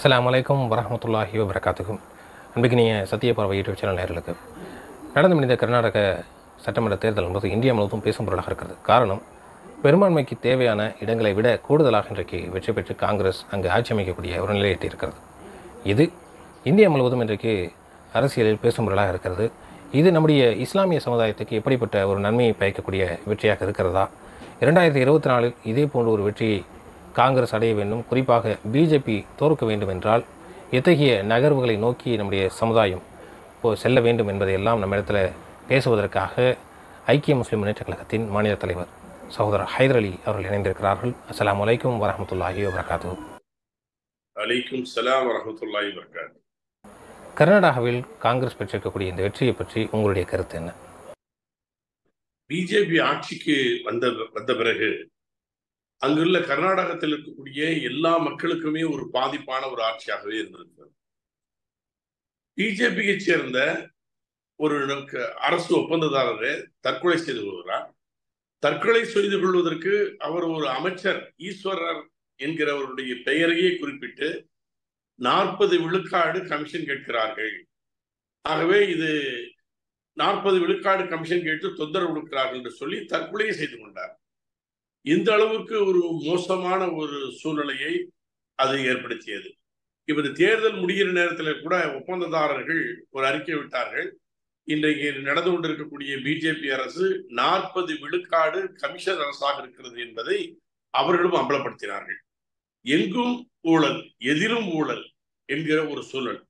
அஸ்லாம் வலைக்கம் வரமத்துல்லாஹி வபரகாத்துக்கும் அன்பிக்கினிய பார்வை யூடியூப் சேனல் நேர்களுக்கு நடந்து முடிந்த கர்நாடக சட்டமன்ற தேர்தல் என்பது இந்தியா முழுவதும் பேசும் பொருளாக இருக்கிறது. காரணம் பெரும்பான்மைக்கு தேவையான இடங்களை விட கூடுதலாக இன்றைக்கு வெற்றி பெற்று காங்கிரஸ் அங்கு ஆட்சி அமைக்கக்கூடிய ஒரு நிலையை எட்டியிருக்கிறது. இது இந்தியா முழுவதும் இன்றைக்கு அரசியலில் பேசும் பொருளாக இருக்கிறது. இது நம்முடைய இஸ்லாமிய சமுதாயத்துக்கு எப்படிப்பட்ட ஒரு நன்மையை பயக்கக்கூடிய வெற்றியாக இருக்கிறதா? இரண்டாயிரத்தி இருபத்தி நாலில் இதே போன்ற ஒரு வெற்றியை காங்கிரஸ் அடைய வேண்டும். குறிப்பாக பிஜேபி தோற்க வேண்டும் என்றால் எத்தகைய நகர்வுகளை நோக்கி நம்முடைய சமுதாயம் இப்போ செல்ல வேண்டும் என்பதையெல்லாம் நம்ம இடத்துல பேசுவதற்காக ஐக்கிய முஸ்லிம் முன்னேற்ற கழகத்தின் மாநில தலைவர் சகோதரர் ஹைதர் அலி அவர்கள் இணைந்திருக்கிறார்கள். அஸ்ஸலாமு அலைக்கும் வரஹ்மத்துல்லாஹி வபரகாத்து அலைக்கும் சலாம் வரமத்துல்லாஹி வபரகாத் கர்நாடகாவில் காங்கிரஸ் பெற்றிருக்கக்கூடிய இந்த வெற்றியை பற்றி உங்களுடைய கருத்து என்ன? பிஜேபி ஆட்சிக்கு வந்த வந்த பிறகு அங்குள்ள கர்நாடகத்தில் இருக்கக்கூடிய எல்லா மக்களுக்குமே ஒரு பாதிப்பான ஒரு ஆட்சியாகவே இருந்திருக்கிறது பிஜேபியை சேர்ந்த ஒரு அரசு ஒப்பந்ததாரர் தற்கொலை செய்து கொள்கிறார். தற்கொலை செய்து கொள்வதற்கு அவர் ஒரு அமைச்சர் ஈஸ்வரர் என்கிறவருடைய பெயரையே குறிப்பிட்டு நாற்பது விழுக்காடு கமிஷன் கேட்கிறார்கள். ஆகவே இது நாற்பது விழுக்காடு கமிஷன் கேட்டு தொந்தரவு கொடுக்கிறார்கள் என்று சொல்லி தற்கொலையை செய்து கொண்டார். இந்த அளவுக்கு ஒரு மோசமான ஒரு சூழ்நிலையை அது ஏற்படுத்தியது. இப்ப இந்த தேர்தல் முடிகிற நேரத்தில் கூட ஒப்பந்ததாரர்கள் ஒரு அறிக்கை விட்டார்கள். இன்றைக்கு நடந்து கொண்டிருக்கக்கூடிய பிஜேபி அரசு நாற்பது விழுக்காடு கமிஷன் அரசாக இருக்கிறது என்பதை அவர்களும் அம்பலப்படுத்தினார்கள். எங்கும் ஊழல் எதிரும் ஊழல் என்கிற ஒரு சூழல்.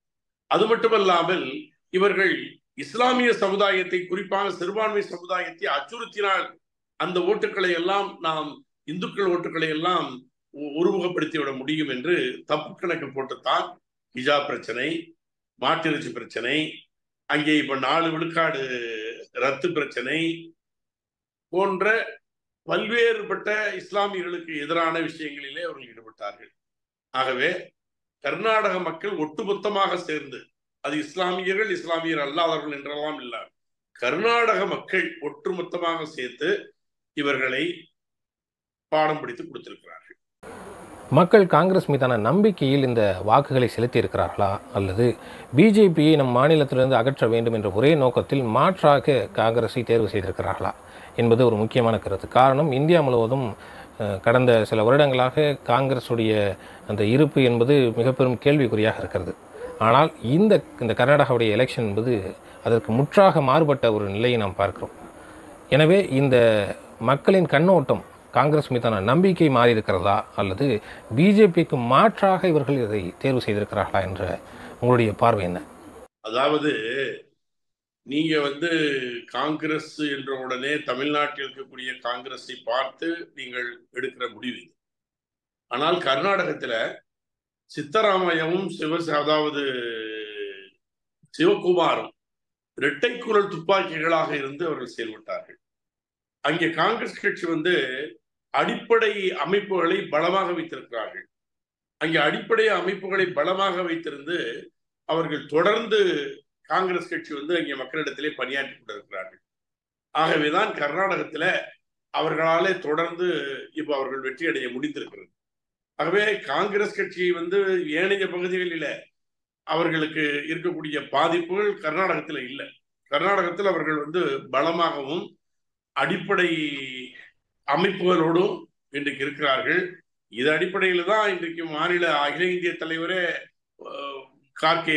அது மட்டுமல்லாமல் இவர்கள் இஸ்லாமிய சமுதாயத்தை குறிப்பாக சிறுபான்மை சமுதாயத்தை அச்சுறுத்தினால் அந்த ஓட்டுக்களை எல்லாம் நாம் இந்துக்கள் ஓட்டுக்களை எல்லாம் ஒ- விட முடியும் என்று தப்பு கணக்கு போட்டுத்தான் ஹிஜா பிரச்சனை மாட்டிறைச்சி பிரச்சனை அங்கே இப்ப நாலு விழுக்காடு ரத்து பிரச்சனை போன்ற பல்வேறுபட்ட இஸ்லாமியர்களுக்கு எதிரான விஷயங்களிலே அவர்கள் ஈடுபட்டார்கள். ஆகவே கர்நாடக மக்கள் ஒட்டுமொத்தமாக சேர்ந்து அது இஸ்லாமியர்கள் இஸ்லாமியர் அல்லாதவர்கள் என்றெல்லாம் இல்லை கர்நாடக மக்கள் ஒட்டுமொத்தமாக சேர்த்து இவர்களை பாடம் பிடித்து கொடுத்திருக்கிறார்கள். மக்கள் காங்கிரஸ் மீதான நம்பிக்கையில் இந்த வாக்குகளை செலுத்தி இருக்கிறார்களா அல்லது பிஜேபியை நம் மாநிலத்திலிருந்து அகற்ற வேண்டும் என்ற ஒரே நோக்கத்தில் மாற்றாக காங்கிரஸை தேர்வு செய்திருக்கிறார்களா? என்பது ஒரு முக்கியமான கருத்து. காரணம் இந்தியா முழுவதும் கடந்த சில வருடங்களாக காங்கிரஸுடைய அந்த இருப்பு என்பது மிக பெரும் கேள்விக்குறியாக இருக்கிறது. ஆனால் இந்த இந்த கர்நாடகாவுடைய எலெக்ஷன் என்பது அதற்கு முற்றாக மாறுபட்ட ஒரு நிலையை நாம் பார்க்கிறோம். எனவே இந்த மக்களின் கண்ணோட்டம் காங்கிரஸ் மீதான நம்பிக்கை மாறி இருக்கிறதா அல்லது பிஜேபிக்கு மாற்றாக இவர்கள் இதை தேர்வு செய்திருக்கிறார்களா என்ற உங்களுடைய பார்வை என்ன? அதாவது நீங்க வந்து காங்கிரஸ் என்ற உடனே தமிழ்நாட்டில் இருக்கக்கூடிய காங்கிரஸை பார்த்து நீங்கள் எடுக்கிற முடிவு ஆனால் கர்நாடகத்துல சித்தராமையமும் சிவ அதாவது சிவகுமாரும் இரட்டை குரல் துப்பாக்கிகளாக இருந்து அவர்கள் செயல்பட்டார்கள். அங்கே காங்கிரஸ் கட்சி வந்து அடிப்படை அமைப்புகளை பலமாக வைத்திருக்கிறார்கள். அங்கே அடிப்படை அமைப்புகளை பலமாக வைத்திருந்து அவர்கள் தொடர்ந்து காங்கிரஸ் கட்சி வந்து அங்கே மக்களிடத்திலே பணியாற்றி கொண்டிருக்கிறார்கள். ஆகவேதான் கர்நாடகத்துல அவர்களாலே தொடர்ந்து இப்போ அவர்கள் வெற்றி அடைய முடிந்திருக்கிறது. ஆகவே காங்கிரஸ் கட்சி வந்து ஏனைய பகுதிகளில அவர்களுக்கு இருக்கக்கூடிய பாதிப்புகள் கர்நாடகத்துல இல்லை. கர்நாடகத்தில் அவர்கள் வந்து பலமாகவும் அடிப்படை அமைப்புகளோடும் இன்றைக்கு இருக்கிறார்கள். இது அடிப்படையில் தான் இன்றைக்கு மாநில அகில இந்திய தலைவரே கார்கே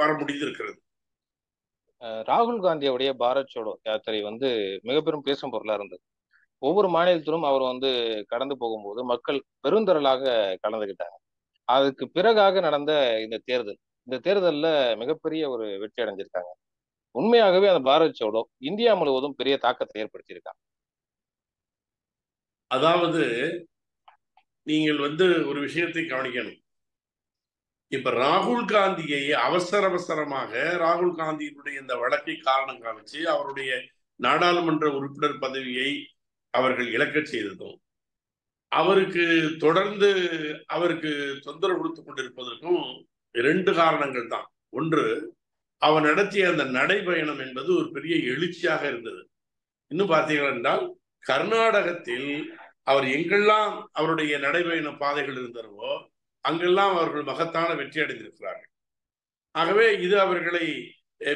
வர முடிந்திருக்கிறது. ராகுல் காந்தியுடைய பாரத் சோடோ யாத்திரை வந்து மிக பெரும் பேசும் பொருளா இருந்தது. ஒவ்வொரு மாநிலத்திலும் அவர் வந்து கடந்து போகும்போது மக்கள் பெருந்திரளாக கலந்துகிட்டாங்க. அதுக்கு பிறகாக நடந்த இந்த தேர்தல். இந்த தேர்தல்ல மிகப்பெரிய ஒரு வெற்றி அடைஞ்சிருக்காங்க. உண்மையாகவே அந்த பாரத் சோடோ இந்தியா முழுவதும் பெரிய தாக்கத்தை ஏற்படுத்தியிருக்காங்க. அதாவது நீங்கள் வந்து ஒரு விஷயத்தை கவனிக்கணும். இப்ப ராகுல் காந்தியை அவசர அவசரமாக ராகுல் காந்தியினுடைய இந்த வழக்கை காரணம் காமிச்சு அவருடைய நாடாளுமன்ற உறுப்பினர் பதவியை அவர்கள் இழக்க செய்ததும் அவருக்கு தொடர்ந்து அவருக்கு தொந்தரவு கொடுத்து கொண்டிருப்பதற்கும் ரெண்டு காரணங்கள் தான் ஒன்று அவர் நடத்திய அந்த நடைபயணம் என்பது ஒரு பெரிய எழுச்சியாக இருந்தது. இன்னும் பார்த்தீர்கள் என்றால் கர்நாடகத்தில் அவர் எங்கெல்லாம் அவருடைய நடைபயண பாதைகள் இருந்தனவோ அங்கெல்லாம் அவர்கள் மகத்தான வெற்றி அடைந்திருக்கிறார்கள். ஆகவே இது அவர்களை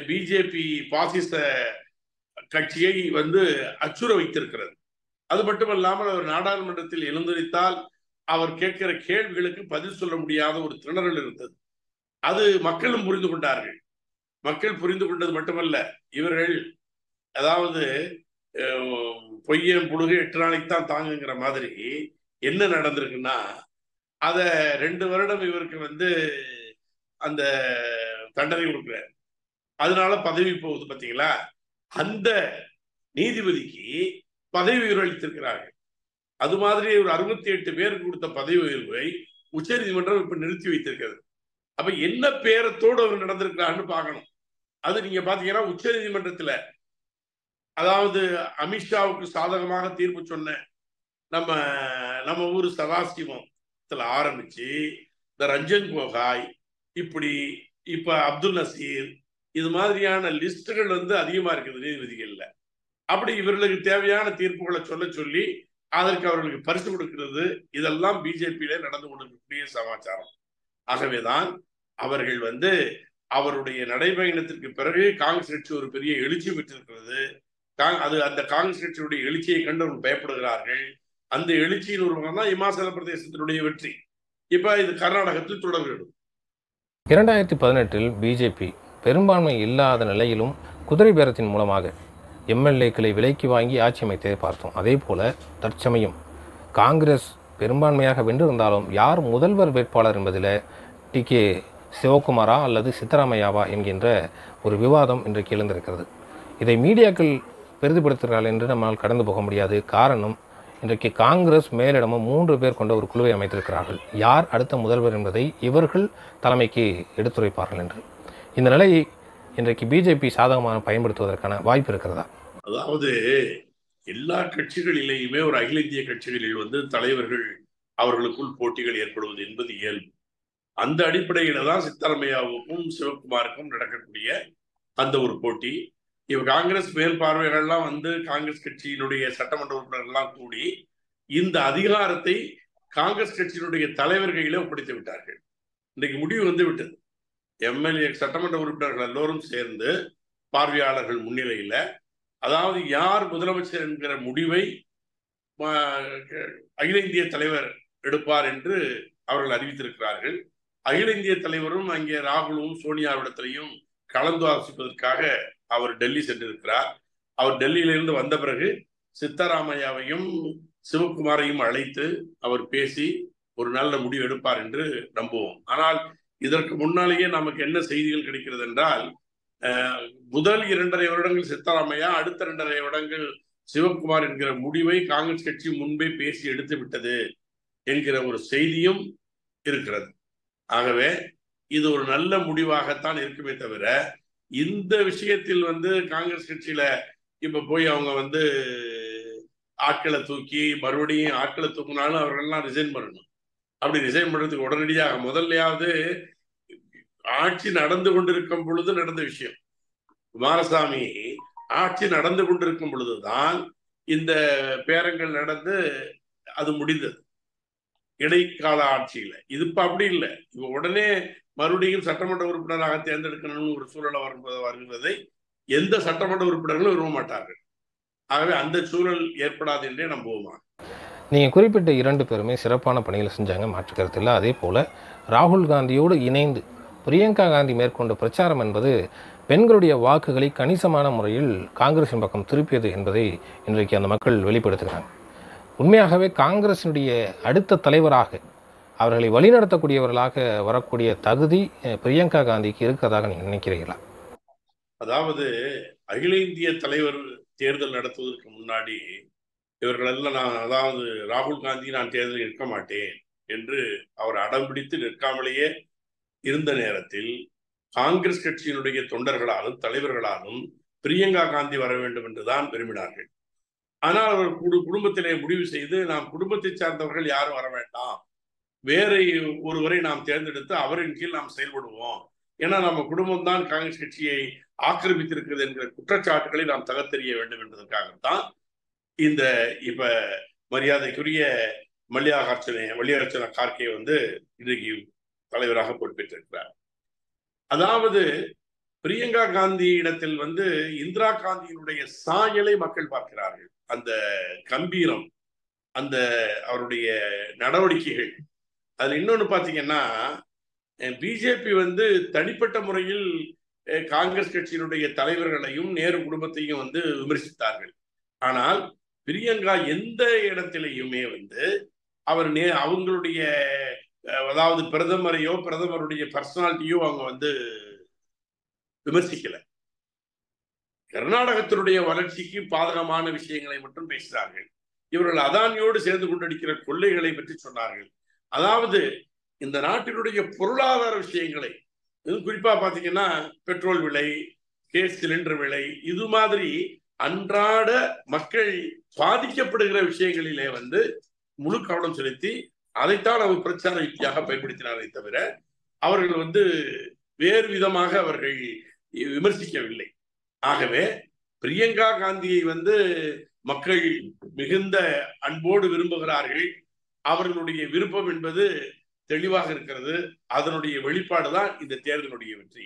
பிஜேபி பாசிச கட்சியை வந்து அச்சுற வைத்திருக்கிறது அது மட்டுமல்லாமல் அவர் நாடாளுமன்றத்தில் எழுந்தரித்தால் அவர் கேட்கிற கேள்விகளுக்கு பதில் சொல்ல முடியாத ஒரு திணறல் இருந்தது. அது மக்களும் புரிந்து கொண்டார்கள். மக்கள் புரிந்து கொண்டது மட்டுமல்ல இவர்கள் அதாவது பொய்ய புழுகு எட்டு நாளைக்கு தான் தாங்குங்கிற மாதிரி என்ன நடந்திருக்குன்னா அத ரெண்டு வருடம் இவருக்கு வந்து அந்த தண்டனை கொடுக்குறாரு. அதனால பதவி போகுது பார்த்தீங்களா அந்த நீதிபதிக்கு பதவி உயர்வு அளித்திருக்கிறார்கள். அது மாதிரி ஒரு அறுபத்தி எட்டு பேருக்கு கொடுத்த பதவி உயர்வை உச்ச நீதிமன்றம் இப்ப நிறுத்தி வைத்திருக்கிறது. அப்ப என்ன பேரத்தோடு அவர் நடந்திருக்கிறான்னு பார்க்கணும். அது நீங்க பாத்தீங்கன்னா உச்ச நீதிமன்றத்துல அதாவது அமித்ஷாவுக்கு சாதகமாக தீர்ப்பு சொன்ன நம்ம நம்ம ஊர் சதாசிவத்துல ஆரம்பிச்சு இந்த ரஞ்சன் கோகாய் இப்படி இப்ப அப்துல் நசீர் இது மாதிரியான லிஸ்டுகள் வந்து அதிகமா இருக்குது நீதிபதிகள்ல. அப்படி இவர்களுக்கு தேவையான தீர்ப்புகளை சொல்ல சொல்லி அதற்கு அவர்களுக்கு பரிசு கொடுக்கிறது இதெல்லாம் பிஜேபியில நடந்து கொண்டிருக்கக்கூடிய சமாச்சாரம். ஆகவேதான் அவர்கள் வந்து அவருடைய நடைபயணத்திற்கு பிறகு காங்கிரஸ் கட்சி ஒரு பெரிய எழுச்சி பெற்றிருக்கிறது. அது அந்த காங்கிரஸ் கட்சியுடைய எழுச்சியை கண்டு அவர்கள் பயப்படுகிறார்கள். அந்த எழுச்சியின் ஒரு தான் இமாச்சல பிரதேசத்தினுடைய வெற்றி. இப்ப இது கர்நாடகத்தில் தொடர்கிறது. இரண்டாயிரத்தி பதினெட்டில் பிஜேபி பெரும்பான்மை இல்லாத நிலையிலும் குதிரை பேரத்தின் மூலமாக எம்எல்ஏக்களை விலைக்கு வாங்கி ஆட்சி அமைத்ததை பார்த்தோம். அதே போல தற்சமயம் காங்கிரஸ் பெரும்பான்மையாக வென்றிருந்தாலும் யார் முதல்வர் வேட்பாளர் என்பதில் டி கே சிவகுமாரா அல்லது சித்தராமையாவா என்கின்ற ஒரு விவாதம் இன்றைக்கு எழுந்திருக்கிறது. இதை மீடியாக்கள் பெரிதுபடுத்துகிறார்கள் என்று நம்மால் கடந்து போக முடியாது. காரணம் இன்றைக்கு காங்கிரஸ் மேலிடமும் மூன்று பேர் கொண்ட ஒரு குழுவை அமைத்திருக்கிறார்கள். யார் அடுத்த முதல்வர் என்பதை இவர்கள் தலைமைக்கு எடுத்துரைப்பார்கள் என்று. இந்த நிலையை இன்றைக்கு பிஜேபி சாதகமாக பயன்படுத்துவதற்கான வாய்ப்பு இருக்கிறதா? அதாவது எல்லா கட்சிகளிலேயுமே ஒரு அகில இந்திய கட்சிகளில் வந்து தலைவர்கள் அவர்களுக்குள் போட்டிகள் ஏற்படுவது என்பது இயல்பு. அந்த அடிப்படையில தான் சித்தரமையாவுக்கும் சிவகுமாருக்கும் நடக்கக்கூடிய அந்த ஒரு போட்டி. இவ காங்கிரஸ் மேற்பார்வைகள்லாம் வந்து காங்கிரஸ் கட்சியினுடைய சட்டமன்ற உறுப்பினர்கள்லாம் கூடி இந்த அதிகாரத்தை காங்கிரஸ் கட்சியினுடைய தலைவர்களிலே ஒப்படைத்து விட்டார்கள். இன்னைக்கு முடிவு வந்து விட்டது. எம்எல்ஏ சட்டமன்ற உறுப்பினர்கள் எல்லோரும் சேர்ந்து பார்வையாளர்கள் முன்னிலையில அதாவது யார் முதலமைச்சர் என்கிற முடிவை அகில இந்திய தலைவர் எடுப்பார் என்று அவர்கள் அறிவித்திருக்கிறார்கள். அகில இந்திய தலைவரும் அங்கே ராகுலும் சோனியாவிடத்திலையும் கலந்து ஆலோசிப்பதற்காக அவர் டெல்லி சென்றிருக்கிறார். அவர் டெல்லியிலிருந்து வந்த பிறகு சித்தராமையாவையும் சிவகுமாரையும் அழைத்து அவர் பேசி ஒரு நல்ல முடிவு எடுப்பார் என்று நம்புவோம். ஆனால் இதற்கு முன்னாலேயே நமக்கு என்ன செய்திகள் கிடைக்கிறது என்றால் முதல் இரண்டரை வருடங்கள் சித்தராமையா அடுத்த இரண்டரை வருடங்கள் சிவகுமார் என்கிற முடிவை காங்கிரஸ் கட்சி முன்பே பேசி எடுத்து விட்டது என்கிற ஒரு செய்தியும் இருக்கிறது. ஆகவே இது ஒரு நல்ல முடிவாகத்தான் இருக்குமே தவிர இந்த விஷயத்தில் வந்து காங்கிரஸ் கட்சியில இப்ப போய் அவங்க வந்து ஆட்களை தூக்கி மறுபடியும் ஆட்களை தூக்கினாலும் அவர்கள்லாம் ரிசைன் பண்ணணும். அப்படி ரிசைன் பண்றதுக்கு உடனடியாக முதல்லையாவது ஆட்சி நடந்து கொண்டிருக்கும் பொழுது நடந்த விஷயம். குமாரசாமி ஆட்சி நடந்து கொண்டிருக்கும் பொழுதுதான் இந்த பேரங்கள் நடந்து அது முடிந்தது. இடைக்கால ஆட்சியில. இது இப்ப அப்படி இல்லை. இப்ப உடனே மறுபடியும் சட்டமன்ற உறுப்பினராக தேர்ந்தெடுக்கணும்னு ஒரு சூழலை வரும்போது வருகிறதை எந்த சட்டமன்ற உறுப்பினர்களும் விரும்ப மாட்டார்கள். ஆகவே அந்த சூழல் ஏற்படாது என்றே நம்புவோமா? நீங்கள் குறிப்பிட்ட இரண்டு பேருமே சிறப்பான பணிகளை செஞ்சாங்க மாற்றுக்கிறது இல்லை. அதே போல் ராகுல் காந்தியோடு இணைந்து பிரியங்கா காந்தி மேற்கொண்ட பிரச்சாரம் என்பது பெண்களுடைய வாக்குகளை கணிசமான முறையில் காங்கிரஸின் பக்கம் திருப்பியது என்பதை இன்றைக்கு அந்த மக்கள் வெளிப்படுத்துகிறாங்க. உண்மையாகவே காங்கிரசினுடைய அடுத்த தலைவராக அவர்களை வழிநடத்தக்கூடியவர்களாக வரக்கூடிய தகுதி பிரியங்கா காந்திக்கு இருக்கிறதாக நீங்கள் நினைக்கிறீர்களா? அதாவது அகில இந்திய தலைவர் தேர்தல் நடத்துவதற்கு முன்னாடி இவர்களெல்லாம் நான் அதாவது ராகுல் காந்தி நான் தேர்தலில் இருக்க மாட்டேன் என்று அவர் அடம் பிடித்து நிற்காமலேயே இருந்த நேரத்தில் காங்கிரஸ் கட்சியினுடைய தொண்டர்களாலும் தலைவர்களாலும் பிரியங்கா காந்தி வர வேண்டும் என்றுதான் விரும்பினார்கள். ஆனால் அவர் குடும்பத்திலே முடிவு செய்து நாம் குடும்பத்தை சார்ந்தவர்கள் யாரும் வர வேண்டாம். வேற ஒருவரை நாம் தேர்ந்தெடுத்து அவரின் கீழ் நாம் செயல்படுவோம். ஏன்னா நம்ம குடும்பம் தான் காங்கிரஸ் கட்சியை ஆக்கிரமித்திருக்கிறது என்கிற குற்றச்சாட்டுகளை நாம் தகத்தெறிய வேண்டும் என்பதற்காகத்தான் இந்த இப்ப மரியாதைக்குரிய மல்லிகார்ஜுன மல்லிகார்ஜுன கார்கே வந்து இன்றைக்கு தலைவராக பொறுப்பேற்றிருக்கிறார். அதாவது பிரியங்கா காந்தி இடத்தில் வந்து இந்திரா காந்தியினுடைய சாயலை மக்கள் பார்க்கிறார்கள். அந்த கம்பீரம் அந்த அவருடைய நடவடிக்கைகள். அதில் இன்னொன்று பார்த்தீங்கன்னா பிஜேபி வந்து தனிப்பட்ட முறையில் காங்கிரஸ் கட்சியினுடைய தலைவர்களையும் நேரு குடும்பத்தையும் வந்து விமர்சித்தார்கள். ஆனால் பிரியங்கா எந்த இடத்திலையுமே வந்து அவர் நே அவங்களுடைய அதாவது பிரதமரையோ பிரதமருடைய பர்சனாலிட்டியோ அவங்க வந்து விமர்சிக்கலை. கர்நாடகத்தினுடைய வளர்ச்சிக்கு பாதகமான விஷயங்களை மட்டும் பேசுகிறார்கள். இவர்கள் அதானியோடு சேர்ந்து கொண்டிருக்கிற கொள்ளைகளை பற்றி சொன்னார்கள். அதாவது இந்த நாட்டினுடைய பொருளாதார விஷயங்களை இது குறிப்பா பாத்தீங்கன்னா பெட்ரோல் விலை கேஸ் சிலிண்டர் விலை இது மாதிரி அன்றாட மக்கள் பாதிக்கப்படுகிற விஷயங்களிலே வந்து முழு கவனம் செலுத்தி அதைத்தான் அவர் பிரச்சார யுக்தியாக பயன்படுத்தினாரே தவிர அவர்கள் வந்து வேறு விதமாக அவர்கள் விமர்சிக்கவில்லை. ஆகவே பிரியங்கா காந்தியை வந்து மக்கள் மிகுந்த அன்போடு விரும்புகிறார்கள். அவர்களுடைய விருப்பம் என்பது தெளிவாக இருக்கிறது. அதனுடைய வெளிப்பாடு தான் இந்த தேர்தலுடைய வெற்றி.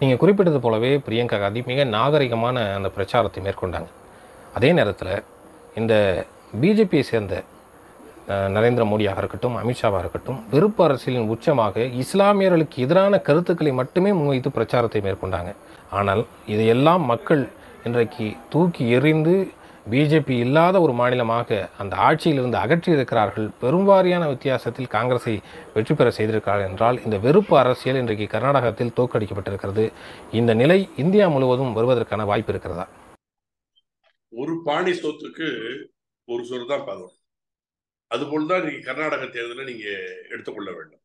நீங்கள் குறிப்பிட்டது போலவே பிரியங்கா காந்தி மிக நாகரிகமான அந்த பிரச்சாரத்தை மேற்கொண்டாங்க. அதே நேரத்தில் இந்த பிஜேபியை சேர்ந்த நரேந்திர மோடியாக இருக்கட்டும் அமித்ஷாவாக இருக்கட்டும் வெறுப்பு அரசியலின் உச்சமாக இஸ்லாமியர்களுக்கு எதிரான கருத்துக்களை மட்டுமே முன்வைத்து பிரச்சாரத்தை மேற்கொண்டாங்க. ஆனால் இதையெல்லாம் மக்கள் இன்றைக்கு தூக்கி எறிந்து பிஜேபி இல்லாத ஒரு மாநிலமாக அந்த ஆட்சியிலிருந்து அகற்றி இருக்கிறார்கள் பெரும்வாரியான வித்தியாசத்தில் காங்கிரஸை வெற்றி பெற செய்திருக்கிறார்கள் என்றால் இந்த வெறுப்பு அரசியல் இன்றைக்கு கர்நாடகத்தில் தோற்கடிக்கப்பட்டிருக்கிறது. இந்த நிலை இந்தியா முழுவதும் வருவதற்கான வாய்ப்பு இருக்கிறதா? ஒரு பாணி சொத்துக்கு ஒரு சொல் தான் அதுபோல் அதுபோல்தான் நீங்க கர்நாடக தேர்தலை நீங்க எடுத்துக்கொள்ள வேண்டும்.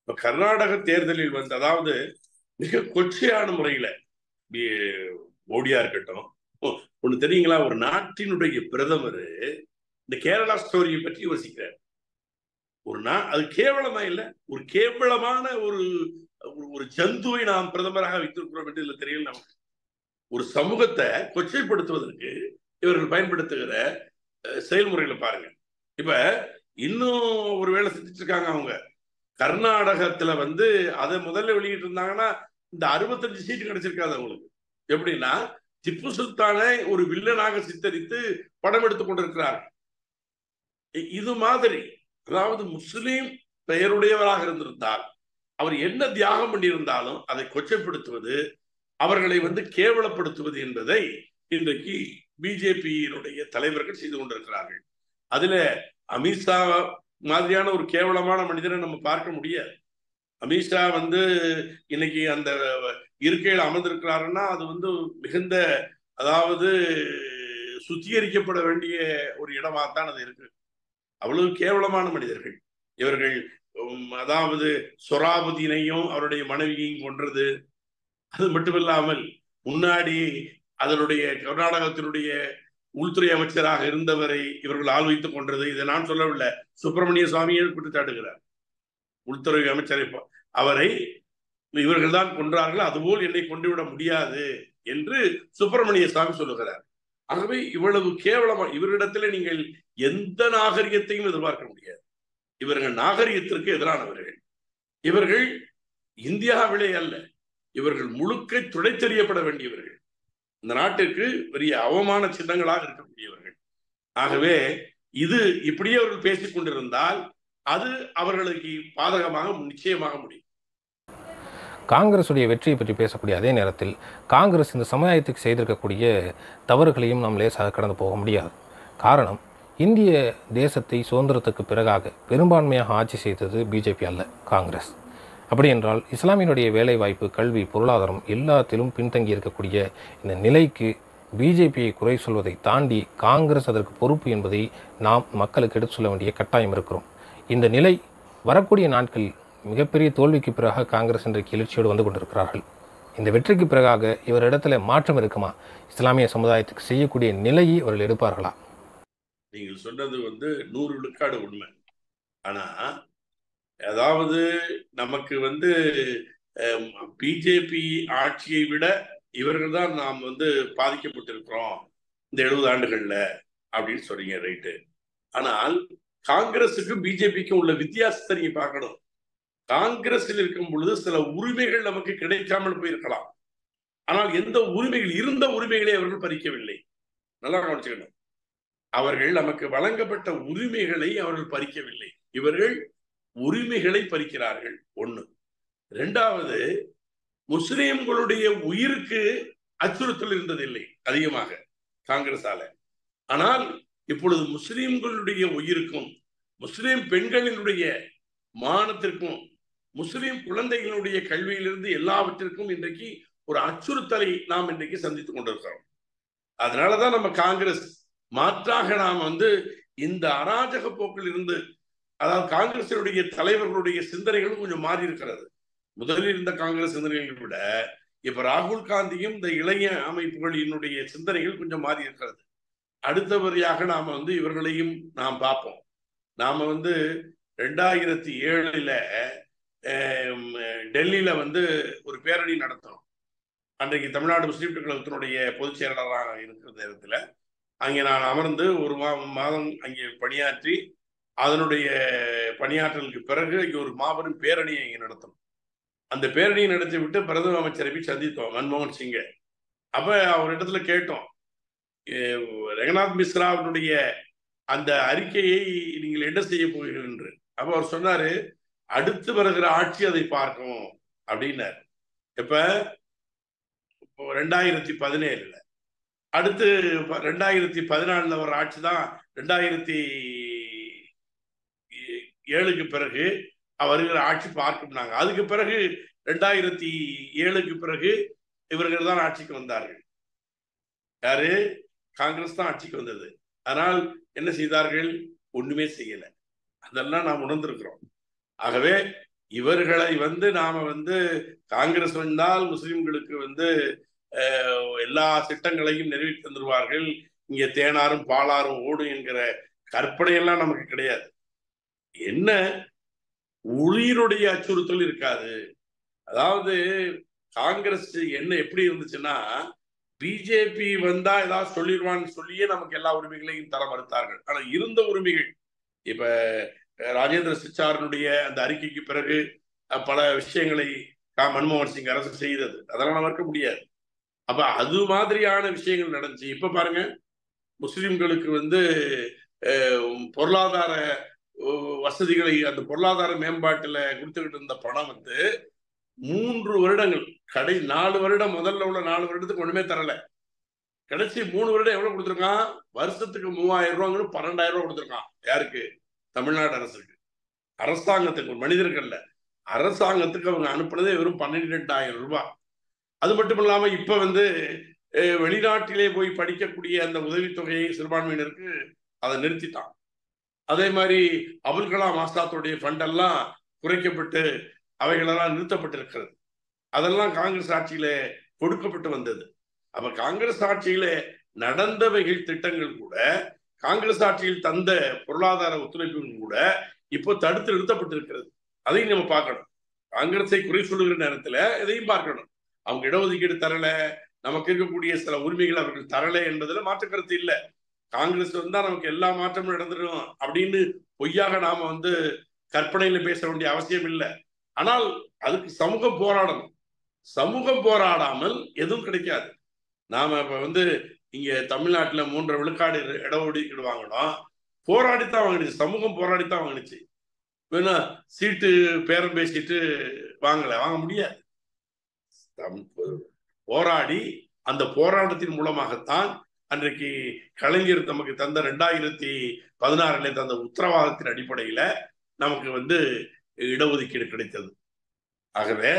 இப்ப கர்நாடக தேர்தலில் வந்து அதாவது மிக கொச்சையான முறையில மோடியா இருக்கட்டும். ஒண்ணு தெரியுங்களா? ஒரு நாட்டினுடைய பிரதமர் இந்த கேரளா ஸ்டோரியை பற்றி யோசிக்கிறார். ஒரு நா அது கேவலமா இல்ல ஒரு கேவலமான ஒரு ஒரு ஜந்துவை நாம் பிரதமராக வைத்திருக்கிறோம் என்று இதுல தெரியல நமக்கு. ஒரு சமூகத்தை கொச்சைப்படுத்துவதற்கு இவர்கள் பயன்படுத்துகிற செயல்முறைகளை பாருங்க. இப்ப இன்னும் ஒரு வேலை செஞ்சுட்டு இருக்காங்க அவங்க. கர்நாடகத்துல வந்து அதை முதல்ல வெளியிட்டு இருந்தாங்கன்னா இந்த அறுபத்தஞ்சு சீட்டு கிடைச்சிருக்காது அவங்களுக்கு. எப்படின்னா திப்பு சுல்தானை ஒரு வில்லனாக சித்தரித்து படம் எடுத்துக் கொண்டிருக்கிறார். இது மாதிரி அதாவது முஸ்லீம் பெயருடையவராக இருந்திருந்தால் அவர் என்ன தியாகம் பண்ணியிருந்தாலும் அதை கொச்சைப்படுத்துவது அவர்களை வந்து கேவலப்படுத்துவது என்பதை இன்றைக்கு பிஜேபியினுடைய தலைவர்கள் செய்து கொண்டிருக்கிறார்கள். அதுல அமித்ஷா மாதிரியான ஒரு கேவலமான மனிதனை நம்ம பார்க்க முடியாது. அமித்ஷா வந்து இன்னைக்கு அந்த இருக்கையில் அமர்ந்திருக்கிறாருன்னா அது வந்து மிகுந்த அதாவது சுத்திகரிக்கப்பட வேண்டிய ஒரு இடமாகத்தான் அது இருக்கு. அவ்வளவு கேவலமான மனிதர்கள். இவர்கள் அதாவது சொராபுதீனையும் அவருடைய மனைவியையும் கொன்றது. அது மட்டுமில்லாமல் முன்னாடி அதனுடைய கர்நாடகத்தினுடைய உள்துறை அமைச்சராக இருந்தவரை இவர்கள் ஆள் வைத்துக் கொன்றது. இதை நான் சொல்லவில்லை. சுப்பிரமணிய சுவாமியை குற்றச்சாட்டுகிறார் உள்துறை அமைச்சரை அவரை இவர்கள் தான் கொன்றார்கள் அதுபோல் என்னை கொண்டுவிட முடியாது என்று சுப்பிரமணிய சுவாமி சொல்லுகிறார். ஆகவே இவ்வளவு கேவலமா இவரிடத்துல நீங்கள் எந்த நாகரிகத்தையும் எதிர்பார்க்க முடியாது. இவர்கள் நாகரிகத்திற்கு எதிரானவர்கள். இவர்கள் இந்தியாவிலே அல்ல இவர்கள் முழுக்க துடைத்தெறியப்பட வேண்டியவர்கள். இந்த நாட்டிற்கு பெரிய அவமான சின்னங்களாக இருக்கக்கூடியவர்கள். ஆகவே இது இப்படியே அவர்கள் பேசிக் கொண்டிருந்தால் அது அவர்களுக்கு பாதகமாக நிச்சயமாக முடியும். காங்கிரஸுடைய வெற்றியை பற்றி பேசக்கூடிய அதே நேரத்தில் காங்கிரஸ் இந்த சமுதாயத்துக்கு செய்திருக்கக்கூடிய தவறுகளையும் நாம் லேசாக கடந்து போக முடியாது. காரணம் இந்திய தேசத்தை சுதந்திரத்துக்கு பிறகாக பெரும்பான்மையாக ஆட்சி செய்தது பிஜேபி அல்ல காங்கிரஸ். அப்படி என்றால் இஸ்லாமியனுடைய வேலைவாய்ப்பு கல்வி பொருளாதாரம் எல்லாத்திலும் பின்தங்கி இருக்கக்கூடிய இந்த நிலைக்கு பிஜேபியை குறை சொல்வதை தாண்டி காங்கிரஸ் அதற்கு பொறுப்பு என்பதை நாம் மக்களுக்கு எடுத்து சொல்ல வேண்டிய கட்டாயம் இருக்கிறோம். இந்த நிலை வரக்கூடிய நாட்களில் மிகப்பெரிய தோல்விக்கு பிறகாக காங்கிரஸ் இன்றைக்கு எழுச்சியோடு வந்து கொண்டிருக்கிறார்கள். இந்த வெற்றிக்கு பிறகாக இவரிடத்தில் மாற்றம் இருக்குமா? இஸ்லாமிய சமுதாயத்துக்கு செய்யக்கூடிய நிலையை அவர்கள் எடுப்பார்களா? நீங்கள் சொன்னது வந்து நூறு விழுக்காடு உண்மை. ஆனா அதாவது நமக்கு வந்து பிஜேபி ஆட்சியை விட இவர்கள் தான் நாம் வந்து பாதிக்கப்பட்டிருக்கிறோம் இந்த எழுபது ஆண்டுகள்ல அப்படின்னு சொல்றீங்க ரைட்டு. ஆனால் காங்கிரஸுக்கும் பிஜேபிக்கும் உள்ள வித்தியாசத்தை நீங்க பார்க்கணும். காங்கிரஸில் இருக்கும் பொழுது சில உரிமைகள் நமக்கு கிடைக்காமல் போயிருக்கலாம். ஆனால் எந்த உரிமைகள் இருந்த உரிமைகளை அவர்கள் பறிக்கவில்லை. நல்லா கவனிச்சுக்கணும். அவர்கள் நமக்கு வழங்கப்பட்ட உரிமைகளை அவர்கள் பறிக்கவில்லை. இவர்கள் உரிமைகளை பறிக்கிறார்கள். ஒண்ணு. ரெண்டாவது முஸ்லிம்களுடைய உயிருக்கு அச்சுறுத்தல் இருந்ததில்லை அதிகமாக காங்கிரஸால. ஆனால் இப்பொழுது முஸ்லிம்களுடைய உயிருக்கும் முஸ்லிம் பெண்களினுடைய மானத்திற்கும் முஸ்லிம் குழந்தைகளுடைய கல்வியிலிருந்து எல்லாவற்றிற்கும் இன்றைக்கு ஒரு அச்சுறுத்தலை நாம் இன்றைக்கு சந்தித்துக் கொண்டிருக்கிறோம். அதனாலதான் நம்ம காங்கிரஸ் மாற்றாக நாம் வந்து இந்த அராஜக போக்கில் இருந்து அதாவது காங்கிரசினுடைய தலைவர்களுடைய சிந்தனைகளும் கொஞ்சம் மாறி இருக்கிறது. முதலில் இருந்த காங்கிரஸ் சிந்தனைகளை விட இப்ப ராகுல் காந்தியும் இந்த இளைய அமைப்புகளினுடைய சிந்தனைகள் கொஞ்சம் மாறி இருக்கிறது. அடுத்தபடியாக நாம் வந்து இவர்களையும் நாம் பார்ப்போம். நாம் வந்து ரெண்டாயிரத்தி ஏழில் டெல்லியில் வந்து ஒரு பேரணி நடத்தணும். அன்றைக்கு தமிழ்நாடு முஸ்லீம் கழகத்தினுடைய பொதுச் செயலாளராக இருக்கிற நேரத்தில் அங்கே நான் அமர்ந்து ஒரு மா மாதம் அங்கே பணியாற்றி அதனுடைய பணியாற்றலுக்கு பிறகு இங்கே ஒரு மாபெரும் பேரணியை இங்கே நடத்தணும். அந்த பேரணியை நடத்தி விட்டு பிரதம அமைச்சரை போய் சந்தித்தோம் மன்மோகன் சிங்கை. அப்ப அவரிடத்துல கேட்டோம் ரங்கநாத் மிஸ்ராவினுடைய அந்த அறிக்கையை நீங்கள் என்ன செய்ய போகிறீர்கள் என்று. அப்ப அவர் சொன்னாரு அடுத்து வருகிற ஆட்சி அதை பார்க்கும் அப்படின்னார். இப்ப ரெண்டாயிரத்தி பதினேழுல. அடுத்து ரெண்டாயிரத்தி பதினாலுல ஒரு ஆட்சி தான் ரெண்டாயிரத்தி ஏழுக்கு பிறகு வருகிற ஆட்சி பார்க்கும்னாங்க. அதுக்கு பிறகு ரெண்டாயிரத்தி ஏழுக்கு பிறகு இவர்கள் தான் ஆட்சிக்கு வந்தார்கள். யாரு? காங்கிரஸ் தான் ஆட்சிக்கு வந்தது. அதனால் என்ன செய்தார்கள்? ஒண்ணுமே செய்யல. அதெல்லாம் நாம் உணர்ந்திருக்கிறோம். ஆகவே இவர்களை வந்து நாம வந்து காங்கிரஸ் வந்தால் முஸ்லிம்களுக்கு வந்து எல்லா திட்டங்களையும் நிறைவேற்றி தந்துருவார்கள். இங்க தேனாரும் பாலாரும் ஓடும் என்கிற கற்பனையெல்லாம் நமக்கு கிடையாது. என்ன? உயிரினுடைய அச்சுறுத்தல் இருக்காது. அதாவது காங்கிரஸ் என்ன எப்படி இருந்துச்சுன்னா பிஜேபி வந்தா ஏதாவது சொல்லிடுவான்னு சொல்லியே நமக்கு எல்லா உரிமைகளையும் தர மறுத்தார்கள். ஆனா இருந்த உரிமைகள் இப்ப ராஜேந்திர சிச்சாரனுடைய அந்த அறிக்கைக்கு பிறகு பல விஷயங்களை மன்மோகன் சிங் அரசு செய்தது. அதெல்லாம் மறுக்க முடியாது. அப்ப அது மாதிரியான விஷயங்கள் நடந்துச்சு. இப்ப பாருங்க முஸ்லிம்களுக்கு வந்து பொருளாதார வசதிகளை அந்த பொருளாதார மேம்பாட்டுல கொடுத்துக்கிட்டு இருந்த பணம் வந்து மூன்று வருடங்கள். கடை நாலு வருடம் முதல்ல உள்ள நாலு வருடத்துக்கு ஒண்ணுமே தரல. கடைசி மூணு வருடம் எவ்வளவு கொடுத்துருக்கான்? வருஷத்துக்கு மூவாயிரம் ரூபாங்கன்னு பன்னெண்டாயிரம் ரூபா கொடுத்துருக்கான். யாருக்கு? தமிழ்நாடு அரசுக்கு. அரசாங்கத்துக்கு. மனிதர்கள்ல அரசாங்கத்துக்கு அவங்க அனுப்புனதே வெறும் பன்னிரெண்டாயிரம் ரூபாய். அது மட்டும் இல்லாம இப்ப வந்து வெளிநாட்டிலே போய் படிக்கக்கூடிய அந்த உதவித்தொகையை சிறுபான்மையினருக்கு அதை நிறுத்திட்டான். அதே மாதிரி அபுல் கலாம் ஆசாத்துடைய ஃபண்ட் எல்லாம் குறைக்கப்பட்டு அவைகளெல்லாம் நிறுத்தப்பட்டிருக்கிறது. அதெல்லாம் காங்கிரஸ் ஆட்சியில கொடுக்கப்பட்டு வந்தது. அப்ப காங்கிரஸ் ஆட்சியில நடந்தவைகள் திட்டங்கள் கூட காங்கிரஸ் ஆட்சியில் தந்த பொருளாதார ஒத்துழைப்புகள் கூட இப்போ தடுத்து நிறுத்தப்பட்டிருக்கிறது. அதையும் நம்ம பார்க்கணும். காங்கிரஸை குறை சொல்லுகிற நேரத்துல இதையும் பார்க்கணும். அவங்க இடஒதுக்கீடு தரல நமக்கு இருக்கக்கூடிய சில உரிமைகள் அவர்கள் தரல என்பதுல மாற்று கருத்து இல்லை. காங்கிரஸ் வந்தா நமக்கு எல்லா மாற்றமும் நடந்துடும் அப்படின்னு பொய்யாக நாம வந்து கற்பனையில பேச வேண்டிய அவசியம் இல்லை. ஆனால் அதுக்கு சமூகம் போராடணும். சமூகம் போராடாமல் எதுவும் கிடைக்காது. நாம இப்ப வந்து இங்க தமிழ்நாட்டுல மூன்று விழுக்காடு இட ஒதுக்கீடு வாங்கணும் போராடித்தான் வாங்கிடுச்சு. சமூகம் போராடித்தான் வாங்கிடுச்சு. வேணா சீட்டு பேரம் பேசிட்டு வாங்கல. வாங்க முடியாது. போராடி அந்த போராட்டத்தின் மூலமாகத்தான் அன்றைக்கு கலைஞர் நமக்கு தந்த ரெண்டாயிரத்தி பதினாறுல தந்த உத்தரவாதத்தின் அடிப்படையில நமக்கு வந்து இடஒதுக்கீடு கிடைத்தது. ஆகவே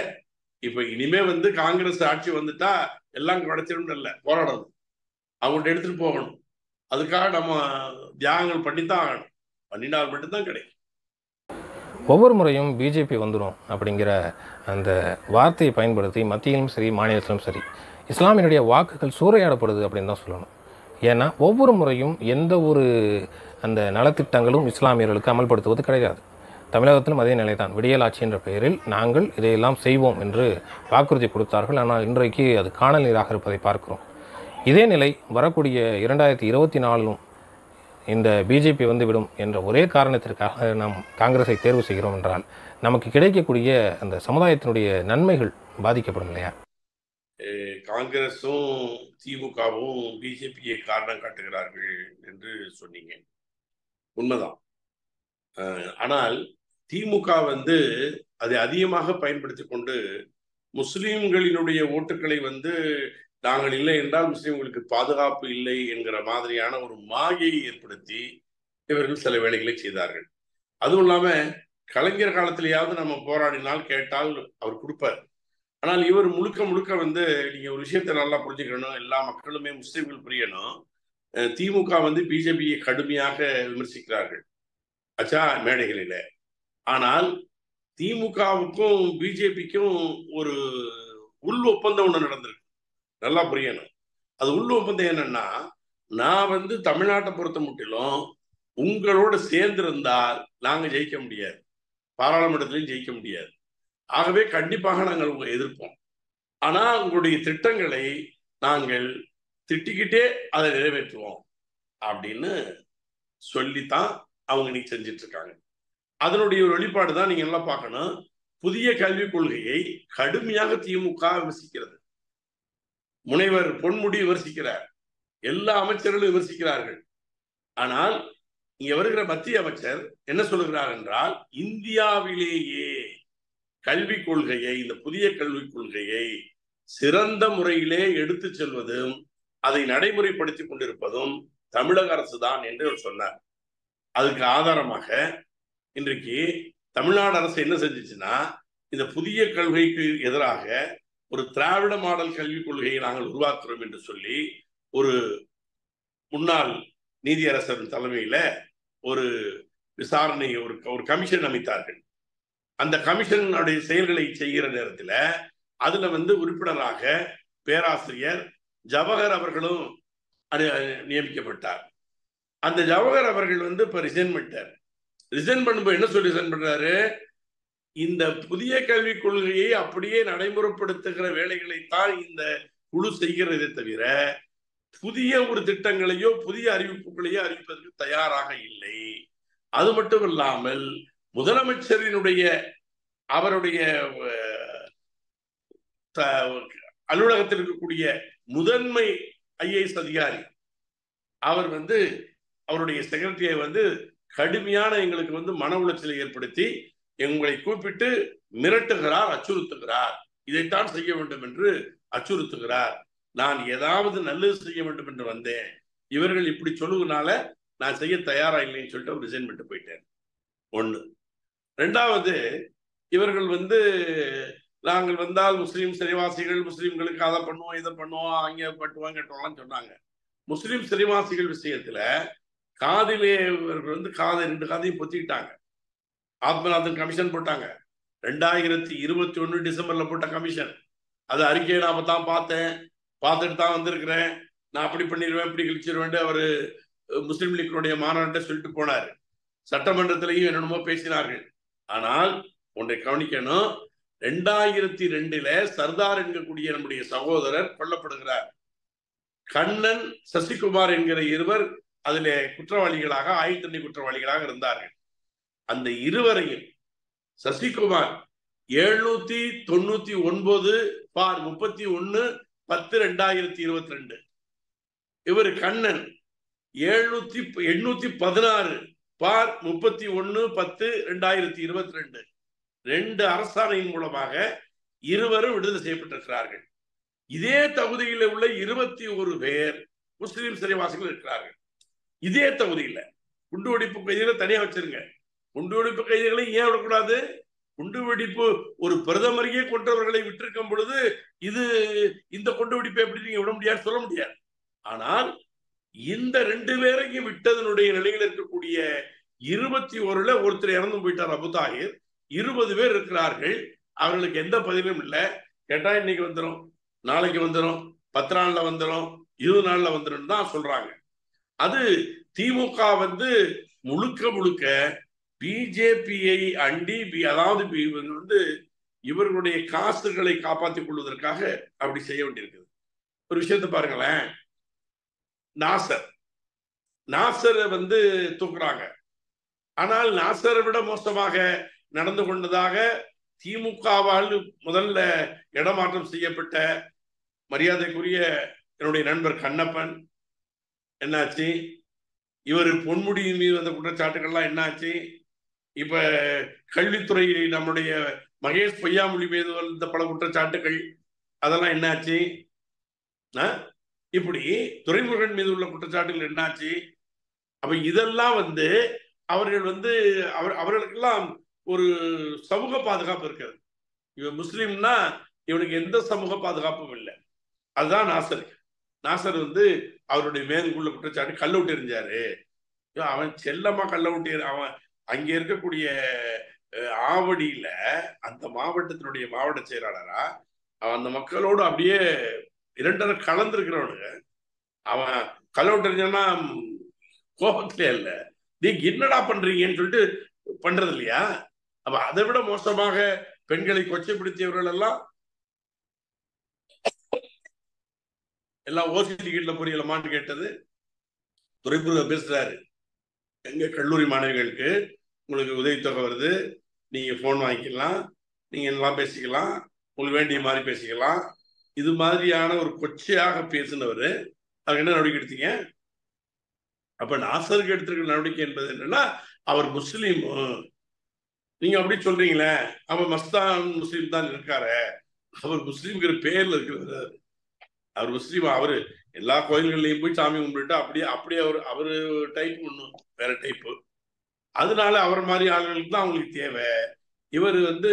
இப்ப இனிமே வந்து காங்கிரஸ் ஆட்சி வந்துட்டா எல்லாம் கிடைச்சிடும் இல்லை போராடணும். அவங்கள்ட்ட எடுத்துட்டு போகணும். அதுக்காக நம்ம தியாகங்கள் பண்ணித்தான் ஆகணும். பண்ணினால் மட்டும்தான் கிடைக்கும். ஒவ்வொரு முறையும் பிஜேபி வந்துடும் அப்படிங்கிற அந்த வார்த்தையை பயன்படுத்தி மத்தியிலும் சரி மாநிலத்திலும் சரி இஸ்லாமியனுடைய வாக்குகள் சூறையாடப்படுது அப்படின்னு தான் சொல்லணும். ஏன்னா ஒவ்வொரு முறையும் எந்த ஒரு அந்த நலத்திட்டங்களும் இஸ்லாமியர்களுக்கு அமல்படுத்துவது கிடையாது. தமிழகத்திலும் அதே நிலைதான். விடியல் ஆட்சி என்ற பெயரில் நாங்கள் இதையெல்லாம் செய்வோம் என்று வாக்குறுதி கொடுத்தார்கள். ஆனால் இன்றைக்கு அது காணல் நீராக இருப்பதை பார்க்கிறோம். இதே நிலை வரக்கூடிய இரண்டாயிரத்தி இருபத்தி நாலிலும் இந்த பிஜேபி வந்துவிடும் என்ற ஒரே காரணத்திற்காக நாம் காங்கிரஸை தேர்வு செய்கிறோம் என்றால் நமக்கு கிடைக்கக்கூடிய அந்த சமுதாயத்தினுடைய நன்மைகள் பாதிக்கப்படும் இல்லையா? காங்கிரஸும் திமுகவும் பிஜேபியை காரணம் காட்டுகிறார்கள் என்று சொன்னீங்க. உண்மைதான். ஆனால் திமுக வந்து அதை அதிகமாக பயன்படுத்தி கொண்டு முஸ்லீம்களினுடைய ஓட்டுகளை வந்து நாங்கள் இல்லை என்றால் முஸ்லீம்களுக்கு பாதுகாப்பு இல்லை என்கிற மாதிரியான ஒரு மாயை ஏற்படுத்தி இவர்கள் சில வேலைகளை செய்தார்கள். அதுவும் இல்லாம கலைஞர் காலத்திலேயாவது நம்ம போராடினால் கேட்டால் அவர் கொடுப்பார். ஆனால் இவர் முழுக்க முழுக்க வந்து நீங்க ஒரு விஷயத்தை நல்லா புரிஞ்சுக்கணும் எல்லா மக்களுமே முஸ்லீம்கள் புரியணும். திமுக வந்து பிஜேபியை கடுமையாக விமர்சிக்கிறார்கள். அச்சா மேடைகளில. ஆனால் திமுகவுக்கும் பிஜேபிக்கும் ஒரு உள் ஒப்பந்தம் ஒன்று நடந்திருக்கு. நல்லா புரியணும். அது உள் ஒப்பந்தம் என்னன்னா நான் வந்து தமிழ்நாட்டை பொறுத்த முட்டிலும் உங்களோட சேர்ந்திருந்தால் நாங்கள் ஜெயிக்க முடியாது. பாராளுமன்றத்திலையும் ஜெயிக்க முடியாது. ஆகவே கண்டிப்பாக நாங்கள் உங்களை எதிர்ப்போம். ஆனால் உங்களுடைய திட்டங்களை நாங்கள் திட்டிக்கிட்டே அதை நிறைவேற்றுவோம். அப்படின்னு சொல்லித்தான் அவங்க இன்னைக்கு செஞ்சிட்டு இருக்காங்க. அதனுடைய ஒரு வெளிப்பாடு தான் நீங்க எல்லாம் பார்க்கணும். புதிய கல்விக் கொள்கையை கடுமையாக திமுக விமர்சிக்கிறது. முனைவர் பொன்முடி விமர்சிக்கிறார். எல்லா அமைச்சர்களும் விமர்சிக்கிறார்கள். ஆனால் இங்க வருகிற மத்திய அமைச்சர் என்ன சொல்லுகிறார் என்றால் இந்தியாவிலேயே கல்விக் கொள்கையை இந்த புதிய கல்விக் கொள்கையை சிறந்த முறையிலே எடுத்து செல்வதும் அதை நடைமுறைப்படுத்தி கொண்டிருப்பதும் தமிழக அரசு தான் என்று அவர் சொன்னார். அதுக்கு ஆதாரமாக இன்றைக்கு தமிழ்நாடு அரசு என்ன செஞ்சுச்சுன்னா இந்த புதிய கல்விக்கு எதிராக ஒரு திராவிட மாடல் கல்விக் கொள்கையை நாங்கள் உருவாக்குறோம் என்று சொல்லி ஒரு முன்னாள் நீதியரசரின் தலைமையில ஒரு விசாரணை ஒரு ஒரு கமிஷன் அமைத்தார்கள். அந்த கமிஷனுடைய செயல்களை செய்கிற நேரத்தில் அதுல வந்து உறுப்பினராக பேராசிரியர் ஜவஹர் அவர்களும் நியமிக்கப்பட்டார். அந்த ஜவஹர் அவர்கள் வந்து இப்போ ரிசைன் பண்ணிட்டார். ரிசைன் பண்ணும்போது என்ன சொல்லி ரிசைன் பண்றாரு? இந்த புதிய கல்விக் கொள்கையை அப்படியே நடைமுறைப்படுத்துகிற வேலைகளைத்தான் இந்த குழு செய்கிறதே தவிர புதிய ஒரு திட்டங்களையோ புதிய அறிவிப்புகளையோ அறிவிப்பதற்கு தயாராக இல்லை. அது மட்டும் இல்லாமல் முதலமைச்சரினுடைய அவருடைய அலுவலகத்தில் இருக்கக்கூடிய முதன்மை ஐஏஎஸ் அதிகாரி அவர் வந்து அவருடைய செக்ரட்டரியை வந்து கடுமையான எங்களுக்கு வந்து மன உளைச்சலை ஏற்படுத்தி எங்களை கூப்பிட்டு மிரட்டுகிறார் அச்சுறுத்துகிறார். இதைத்தான் செய்ய வேண்டும் என்று அச்சுறுத்துகிறார். நான் ஏதாவது நல்லது செய்ய வேண்டும் என்று வந்தேன். இவர்கள் இப்படி சொல்லுவதுனால நான் செய்ய தயாரா இல்லைன்னு சொல்லிட்டு அவர் ரிசைன் பண்ணிட்டு போயிட்டேன் ஒன்று ரெண்டாவது இவர்கள் வந்து நாங்கள் வந்தால் முஸ்லீம் சிறைவாசிகள் முஸ்லீம்களுக்கு அதை பண்ணுவோம் இதை பண்ணுவோம் அங்கே பட்டுவோம் கட்டுவோம்லாம் சொன்னாங்க. முஸ்லீம் சிறைவாசிகள் விஷயத்துல காதிலே இவர்கள் வந்து காதை ரெண்டு காதையும் பொத்திக்கிட்டாங்க. ஆத்மநாதன் கமிஷன் போட்டாங்க. ரெண்டாயிரத்தி இருபத்தி ஒன்று டிசம்பர்ல போட்ட கமிஷன் அது அறிக்கையை நாம தான் பார்த்தேன். பார்த்துட்டு தான் வந்திருக்கிறேன். நான் அப்படி பண்ணிடுவேன் இப்படி கழிச்சிருவேன் அவர் முஸ்லீம் லீக்னுடைய மாநாட்டை சொல்லிட்டு போனார். சட்டமன்றத்திலையும் என்னென்னமோ பேசினார்கள். ஆனால் ஒன்றை கவனிக்கணும். ரெண்டாயிரத்தி ரெண்டுல சர்தார் என்கக்கூடிய நம்முடைய சகோதரர் கொல்லப்படுகிறார். கண்ணன் சசிகுமார் என்கிற இருவர் அதிலே குற்றவாளிகளாக ஆயுத்தண்ணி குற்றவாளிகளாக இருந்தார்கள். அந்த இருவரையும் சசிகுமார் எழுநூத்தி தொண்ணூத்தி ஒன்பது பார் முப்பத்தி ஒன்னு பத்து ரெண்டாயிரத்தி இருபத்தி ரெண்டு இவர் கண்ணன் எழுநூத்தி எண்ணூத்தி பதினாறு பார் முப்பத்தி ஒன்னு பத்து ரெண்டாயிரத்தி இருபத்தி ரெண்டு ரெண்டு அரசாணையின் மூலமாக இருவரும் விடுதலை செய்யப்பட்டிருக்கிறார்கள். இதே தகுதியில் உள்ள இருபத்தி ஒரு பேர் முஸ்லிம் சிறைவாசிகள் இருக்கிறார்கள். இதே தகுதியில் குண்டு வெடிப்பு கைதிகளை தனியா வச்சிருங்க. குண்டு வெடிப்பு கைதிகளை ஏன் விடக்கூடாது? குண்டு வெடிப்பு ஒரு பிரதமரையே கொன்றவர்களை விட்டிருக்கும் பொழுது இது இந்த குண்டு வெடிப்பை எப்படி நீங்க விட முடியாது? சொல்ல முடியாது. ஆனால் இந்த ரெண்டு பேரையும் விட்டதனுடைய நிலையில் இருக்கக்கூடிய இருபத்தி ஒருல ஒருத்தர் இறந்து போயிட்டார் அபுதாகிர் இருபது பேர் இருக்கிறார்கள். அவர்களுக்கு எந்த பதிலும் இல்லை. கேட்டா இன்னைக்கு வந்துடும் நாளைக்கு வந்துடும் பத்து நாள்ல வந்துடும் இருபது நாள்ல வந்துடும் தான் சொல்றாங்க. அது திமுக வந்து முழுக்க முழுக்க பிஜேபியை அண்டி அதாவது வந்து இவர்களுடைய காசுகளை காப்பாற்றிக் கொள்வதற்காக அப்படி செய்ய வேண்டியிருக்குது. ஒரு விஷயத்த பாருங்களேன். நாசர். நாசரை வந்து தூக்குறாங்க. ஆனால் நாசரை விட மோசமாக நடந்து கொண்டதாக திமுகவால் முதல்ல இடமாற்றம் செய்யப்பட்ட மரியாதைக்குரிய என்னுடைய நண்பர் கண்ணப்பன் என்னாச்சு? இவர் பொன்முடியின் மீது வந்த குற்றச்சாட்டுகள்லாம் என்னாச்சு? இப்ப கல்வித்துறை நம்முடைய மகேஷ் பொய்யாமொழி மீது வந்த பல குற்றச்சாட்டுகள் அதெல்லாம் என்னாச்சு? இப்படி துறைமுருகன் மீது உள்ள குற்றச்சாட்டுகள் என்னாச்சு? அப்ப இதெல்லாம் வந்து அவர்கள் வந்து அவர் அவர்களுக்கெல்லாம் ஒரு சமூக பாதுகாப்பு இருக்கிறது. இவன் முஸ்லீம்னா இவனுக்கு எந்த சமூக பாதுகாப்பும் இல்லை. அதுதான் நாசர். நாசர் வந்து அவருடைய மேதுக்குள்ள குற்றச்சாட்டு கல்ல விட்டு எறிஞ்சாரு. அவன் செல்லமா கல்ல விட்டு அவன் அங்க இருக்கக்கூடிய ஆவடியில அந்த மாவட்டத்தினுடைய மாவட்ட செயலாளரா அவன் அந்த மக்களோடு அப்படியே இரண்டரை கலந்துருக்கிறவனுங்க. அவன் கல்ல விட்டு எறிஞ்சான்னா கோபத்திலே இல்ல. நீங்க என்னடா பண்றீங்கன்னு சொல்லிட்டு பண்றது இல்லையா அப்ப அதை விட மோசமாக பெண்களை கொச்சைப்படுத்தியவர்கள் எல்லாம் எல்லாம் ஓசி டிக்கெட்ல புரியலமான்னு கேட்டது துறைமுருக பேசுறாரு. எங்க கல்லூரி மாணவிகளுக்கு உங்களுக்கு உதவித்தொகை வருது நீங்க போன் வாங்கிக்கலாம் நீங்க எல்லாம் பேசிக்கலாம் உங்களுக்கு வேண்டிய மாதிரி பேசிக்கலாம். இது மாதிரியான ஒரு கொச்சையாக பேசினவர் அதுக்கு என்ன நடவடிக்கை எடுத்தீங்க? அப்ப நாசருக்கு எடுத்திருக்கிற நடவடிக்கை என்பது என்னன்னா அவர் முஸ்லீம் நீங்க அப்படி சொல்றீங்களே அவர் மஸ்தான் முஸ்லீம் தான் இருக்காரு அவர் முஸ்லீம்ங்கிற பேர்ல இருக்கிறார் அவர் முஸ்லீம் அவரு எல்லா கோயில்கள்லயும் போய் சாமி கும்பிட்டு அப்படியே அப்படியே அவர் அவரு டைப் ஒண்ணு வேற டைப்பு அதனால அவர் மாதிரி ஆளுகளுக்கு தான் அவங்களுக்கு தேவை. இவர் வந்து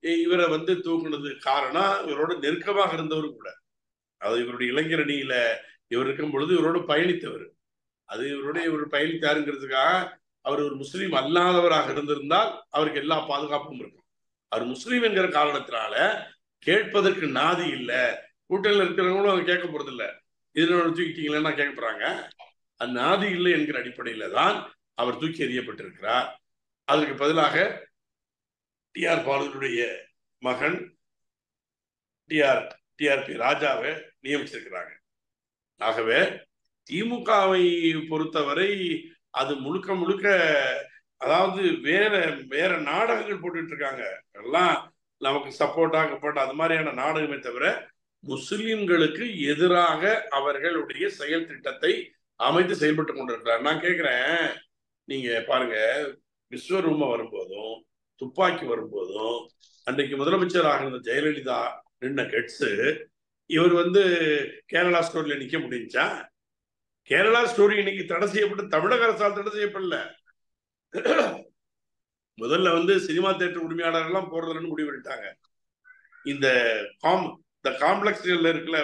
இவரை வந்து தூக்குனது காரணம் இவரோட நெருக்கமாக இருந்தவர் கூட. அது இவருடைய இளைஞரணியில இவர் இருக்கும் பொழுது இவரோட பயணித்தவர். அது இவருடைய இவர் பயணித்தாருங்கிறதுக்காக அவர் ஒரு முஸ்லீம் அல்லாதவராக இருந்திருந்தால் அவருக்கு எல்லா பாதுகாப்பும் இருக்கும். அவர் முஸ்லீம் என்கிற காரணத்தினால கேட்பதற்கு நாதி இல்லை. கூட்டணியில் இருக்கிறவங்களும் அவங்க கேட்க போறதில்ல. இல்லை இதுல தூக்கிட்டீங்களா கேட்க போறாங்க அது நாதி இல்லை என்கிற அடிப்படையில தான் அவர் தூக்கி எறியப்பட்டிருக்கிறார். அதற்கு பதிலாக டிஆர் பாலுடைய மகன் டிஆர் டிஆர்பி ராஜாவை நியமிச்சிருக்கிறாங்க. ஆகவே திமுகவை பொறுத்தவரை அது முழுக்க முழுக்க அதாவது வேற வேற நாடகங்கள் போட்டுட்டு இருக்காங்க. எல்லாம் நமக்கு சப்போர்ட்டாக போட்ட அது மாதிரியான நாடகமே தவிர முஸ்லிம்களுக்கு எதிராக அவர்களுடைய செயல் திட்டத்தை அமைத்து செயல்பட்டு கொண்டிருக்கிறார். நான் கேட்கிறேன் நீங்க பாருங்க விஸ்வரூம வரும்போதும் துப்பாக்கி வரும்போதும் அன்றைக்கு முதலமைச்சராக இருந்த ஜெயலலிதா நின்ன கெட்ஸு இவர் வந்து கேரளா ஸ்டோரியில நிக்க முடிஞ்சா? கேரளா ஸ்டோரி இன்னைக்கு தடை செய்யப்பட்டு தமிழக அரசால் தடை செய்யப்படல. முதல்ல வந்து சினிமா தேட்டர் உரிமையாளர்கள்லாம் போறதுலன்னு முடிவெடுத்தாங்க இந்த காம் இந்த காம்ப்ளெக்ஸ்கள் இருக்கல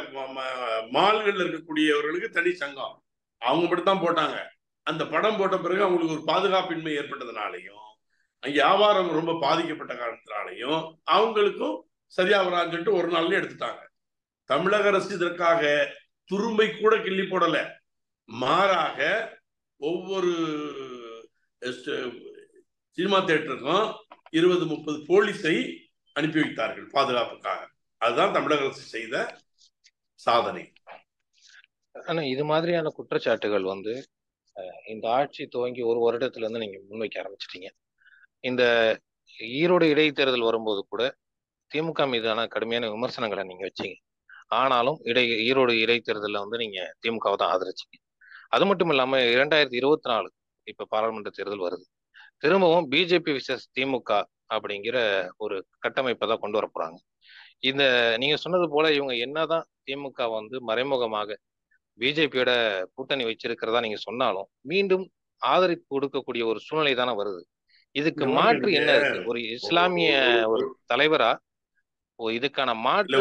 மால்கள் இருக்கக்கூடியவர்களுக்கு தனி சங்கம். அவங்க மட்டும் தான் போட்டாங்க. அந்த படம் போட்ட பிறகு அவங்களுக்கு ஒரு பாதுகாப்பின்மை ஏற்பட்டதுனாலையும் வியாபாரம் ரொம்ப பாதிக்கப்பட்ட காரணத்தினாலையும் அவங்களுக்கும் சரியா வரான்னு சொல்லிட்டு ஒரு நாள்ல எடுத்துட்டாங்க. தமிழக அரசு இதற்காக துரும்பை கூட கிள்ளி போடல. மாறாக ஒவ்வொரு சினிமா தேட்டருக்கும் இருபது முப்பது போலீஸை அனுப்பி வைத்தார்கள் பாதுகாப்புக்காக. அதுதான் தமிழக அரசு செய்த சாதனை. ஆனா இது மாதிரியான குற்றச்சாட்டுகள் வந்து இந்த ஆட்சி துவங்கி ஒரு வருடத்துல இருந்து நீங்க முன்வைக்க ஆரம்பிச்சிட்டீங்க. இந்த ஈரோடு இடைத்தேர்தல் வரும்போது கூட திமுக மீதான கடுமையான விமர்சனங்களை நீங்க வச்சீங்க. ஆனாலும் இடை ஈரோடு இடைத்தேர்தலில் வந்து நீங்க திமுகவை தான் ஆதரிச்சீங்க. அது மட்டும் இல்லாம இரண்டாயிரத்தி இருபத்தி நாலு இப்ப பாராளுமன்ற தேர்தல் வருது. திரும்பவும் பிஜேபி விசஸ் திமுக அப்படிங்கிற ஒரு கட்டமைப்பை தான் கொண்டு வர போறாங்க. இந்த நீங்க சொன்னது போல இவங்க என்னதான் திமுக வந்து மறைமுகமாக பிஜேபியோட கூட்டணி வச்சிருக்கிறதா நீங்க சொன்னாலும் மீண்டும் ஆதரிப்பு கொடுக்கக்கூடிய ஒரு சூழ்நிலை தானே வருது. இதுக்கு மாற்று என்ன இருக்கு? ஒரு இஸ்லாமிய ஒரு தலைவரா இதுக்கான மாற்று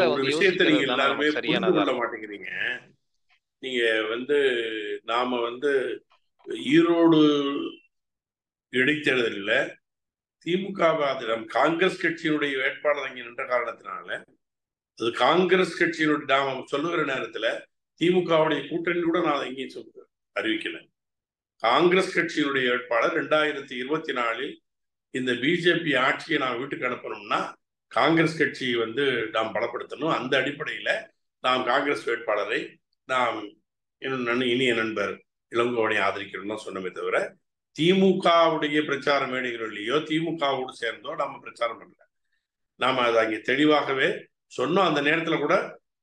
எல்லாருமே புரிந்து மாட்டேங்கிறீங்க. நீங்க வந்து நாம வந்து ஈரோடு இடைத்தேர்தலில் திமுக காங்கிரஸ் கட்சியினுடைய வேட்பாளர் அங்கே நின்ற காரணத்தினால அது காங்கிரஸ் கட்சியினுடைய நாம சொல்லுகிற நேரத்துல திமுகவுடைய கூட்டணி கூட நான் எங்கேயும் சொல்லுவேன் அறிவிக்கல. காங்கிரஸ் கட்சியினுடைய வேட்பாளர் ரெண்டாயிரத்தி இருபத்தி நாலில் இந்த பிஜேபி ஆட்சியை நான் வீட்டுக்கு அனுப்பணும்னா காங்கிரஸ் கட்சியை வந்து நாம் பலப்படுத்தணும். அந்த அடிப்படையில நாம் காங்கிரஸ் வேட்பாளரை நாம் இனிய நண்பர் இளங்கோவனை ஆதரிக்கணும்னு சொன்னமே தவிர திமுகவுடைய பிரச்சார மேடைகளிலேயோ திமுகவோடு சேர்ந்தோ நம்ம பிரச்சாரம் பண்ணல. நாம அதை அங்கே தெளிவாகவே சொன்னோம். அந்த நேரத்துல கூட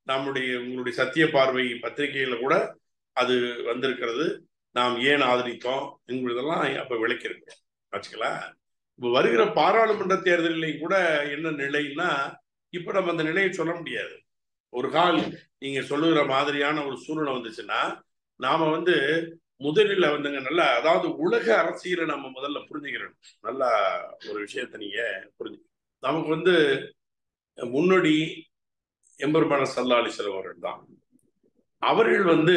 நம்முடைய உங்களுடைய சத்திய பார்வை பத்திரிகையில கூட அது வந்திருக்கிறது. நாம் ஏன் ஆதரித்தோம் என்பதெல்லாம் அப்ப விளக்கியிருக்கோம் ஆச்சுங்களா இப்போ வருகிற பாராளுமன்ற தேர்தலிலையும் கூட என்ன நிலைன்னா இப்ப நம்ம அந்த நிலையை சொல்ல முடியாது. ஒரு கால் நீங்க சொல்லுகிற மாதிரியான ஒரு சூழ்நிலை வந்துச்சுன்னா நாம வந்து முதலில் வந்துங்க நல்லா அதாவது உலக அரசியலை நம்ம முதல்ல புரிஞ்சுக்கிறோம் நல்லா ஒரு விஷயத்த நீங்க புரிஞ்சு நமக்கு வந்து முன்னோடி எம்பெருமான சல்லாலி செல்வர்கள் தான். அவர்கள் வந்து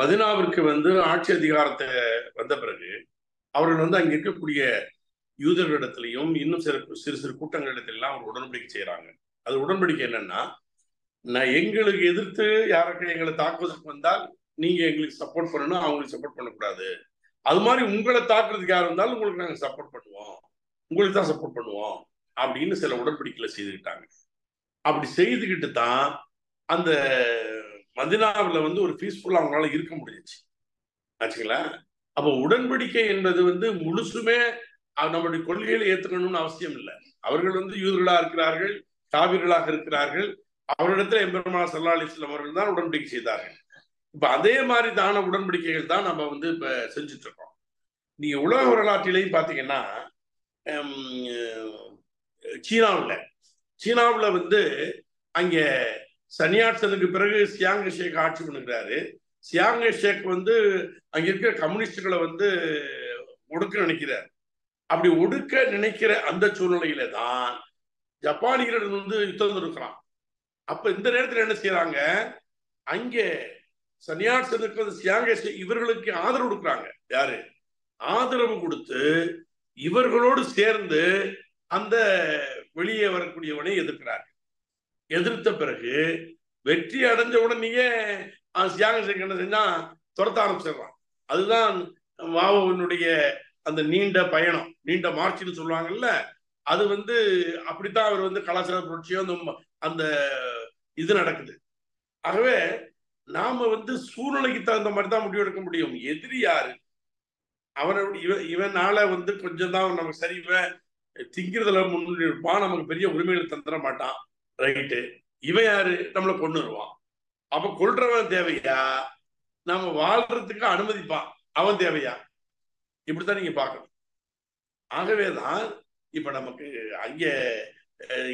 மதினாவிற்கு வந்து ஆட்சி அதிகாரத்தை வந்த பிறகு அவர்கள் வந்து அங்க இருக்கக்கூடிய யூதர்களிடத்திலையும் இன்னும் சிறு சிறு சிறு கூட்டங்களிடத்திலாம் அவர் உடன்படிக்கை செய்யறாங்க அது உடன்படிக்கை என்னன்னா நான் எங்களுக்கு எதிர்த்து யாருக்கு எங்களை தாக்குவதற்கு வந்தால் நீங்க எங்களுக்கு சப்போர்ட் பண்ணணும் அவங்களுக்கு சப்போர்ட் பண்ணக்கூடாது. அது மாதிரி உங்களை தாக்குறதுக்கு யார் இருந்தாலும் உங்களுக்கு நாங்கள் சப்போர்ட் பண்ணுவோம். உங்களுக்கு தான் சப்போர்ட் பண்ணுவோம் அப்படின்னு சில உடன்படிக்கையில் செய்துக்கிட்டாங்க. அப்படி செய்துக்கிட்டு தான் அந்த மதினாவில் வந்து ஒரு பீஸ்ஃபுல்லாக அவங்களால இருக்க முடிஞ்சிச்சு. ஆச்சுங்களா? அப்போ உடன்படிக்கை என்பது வந்து முழுசுமே நம்மளுடைய கொள்கைகளை ஏற்றுக்கணும்னு அவசியம் இல்லை. அவர்கள் வந்து யூதர்களாக இருக்கிறார்கள் காவிர்களாக இருக்கிறார்கள். அவரிடத்துல எம்பெருமா சல்லா அலிஸ்லாம் அவர்கள் தான் உடன்படிக்கை செய்தார்கள். இப்ப அதே மாதிரி தான உடன்படிக்கைகள் தான் நம்ம வந்து இப்ப செஞ்சுட்டு இருக்கோம். நீங்க உலக வரலாற்றிலையும் பாத்தீங்கன்னா சீனாவில் சீனாவில் வந்து அங்க சன்னியாசனுக்கு பிறகு சியாங்க ஷேக் ஆட்சி பண்ணுகிறாரு. சியாங்க ஷேக் வந்து அங்க இருக்கிற கம்யூனிஸ்டுகளை வந்து ஒடுக்க நினைக்கிறார். அப்படி ஒடுக்க நினைக்கிற அந்த சூழ்நிலையில தான் ஜப்பானியர்கள் வந்து யுத்தம் இருக்கிறான் அப்ப இந்த நேரத்தில் என்ன செய்யறாங்க அங்கே சன்னியாசனுக்கு சியாங்க இவர்களுக்கு ஆதரவு கொடுக்குறாங்க. யாரு? ஆதரவு கொடுத்து இவர்களோடு சேர்ந்து அந்த வெளியே வரக்கூடியவனை எதிர்க்கிறார்கள். எதிர்த்த பிறகு வெற்றி அடைஞ்ச உடனேயே சியாக என்ன செஞ்சா துரத்த ஆரம்பிச்சிடுறான். அதுதான் வாவனுடைய அந்த நீண்ட பயணம். நீண்ட மார்ச்னு சொல்லுவாங்கல்ல அது வந்து அப்படித்தான் அவர் வந்து கலாச்சார புரட்சியும் அந்த அந்த இது நடக்குது. ஆகவே நாம வந்து சூழ்நிலைக்கு தகுந்த மாதிரி தான் முடிவெடுக்க முடியும். எதிரி யாரு? அவனை இவன் இவனால வந்து கொஞ்சம் தான் நமக்கு சரி இவன் திங்கிறதுல முன்னாடி இருப்பான். நமக்கு பெரிய உரிமைகளை தந்துட மாட்டான். ரைட்டு இவன் யாரு? நம்மளை கொண்டு வருவான். அப்ப கொள்றவன் தேவையா? நம்ம வாழ்றதுக்கு அனுமதிப்பான். அவன் தேவையா? இப்படித்தான் நீங்க பார்க்கணும். ஆகவேதான் இப்ப நமக்கு அங்க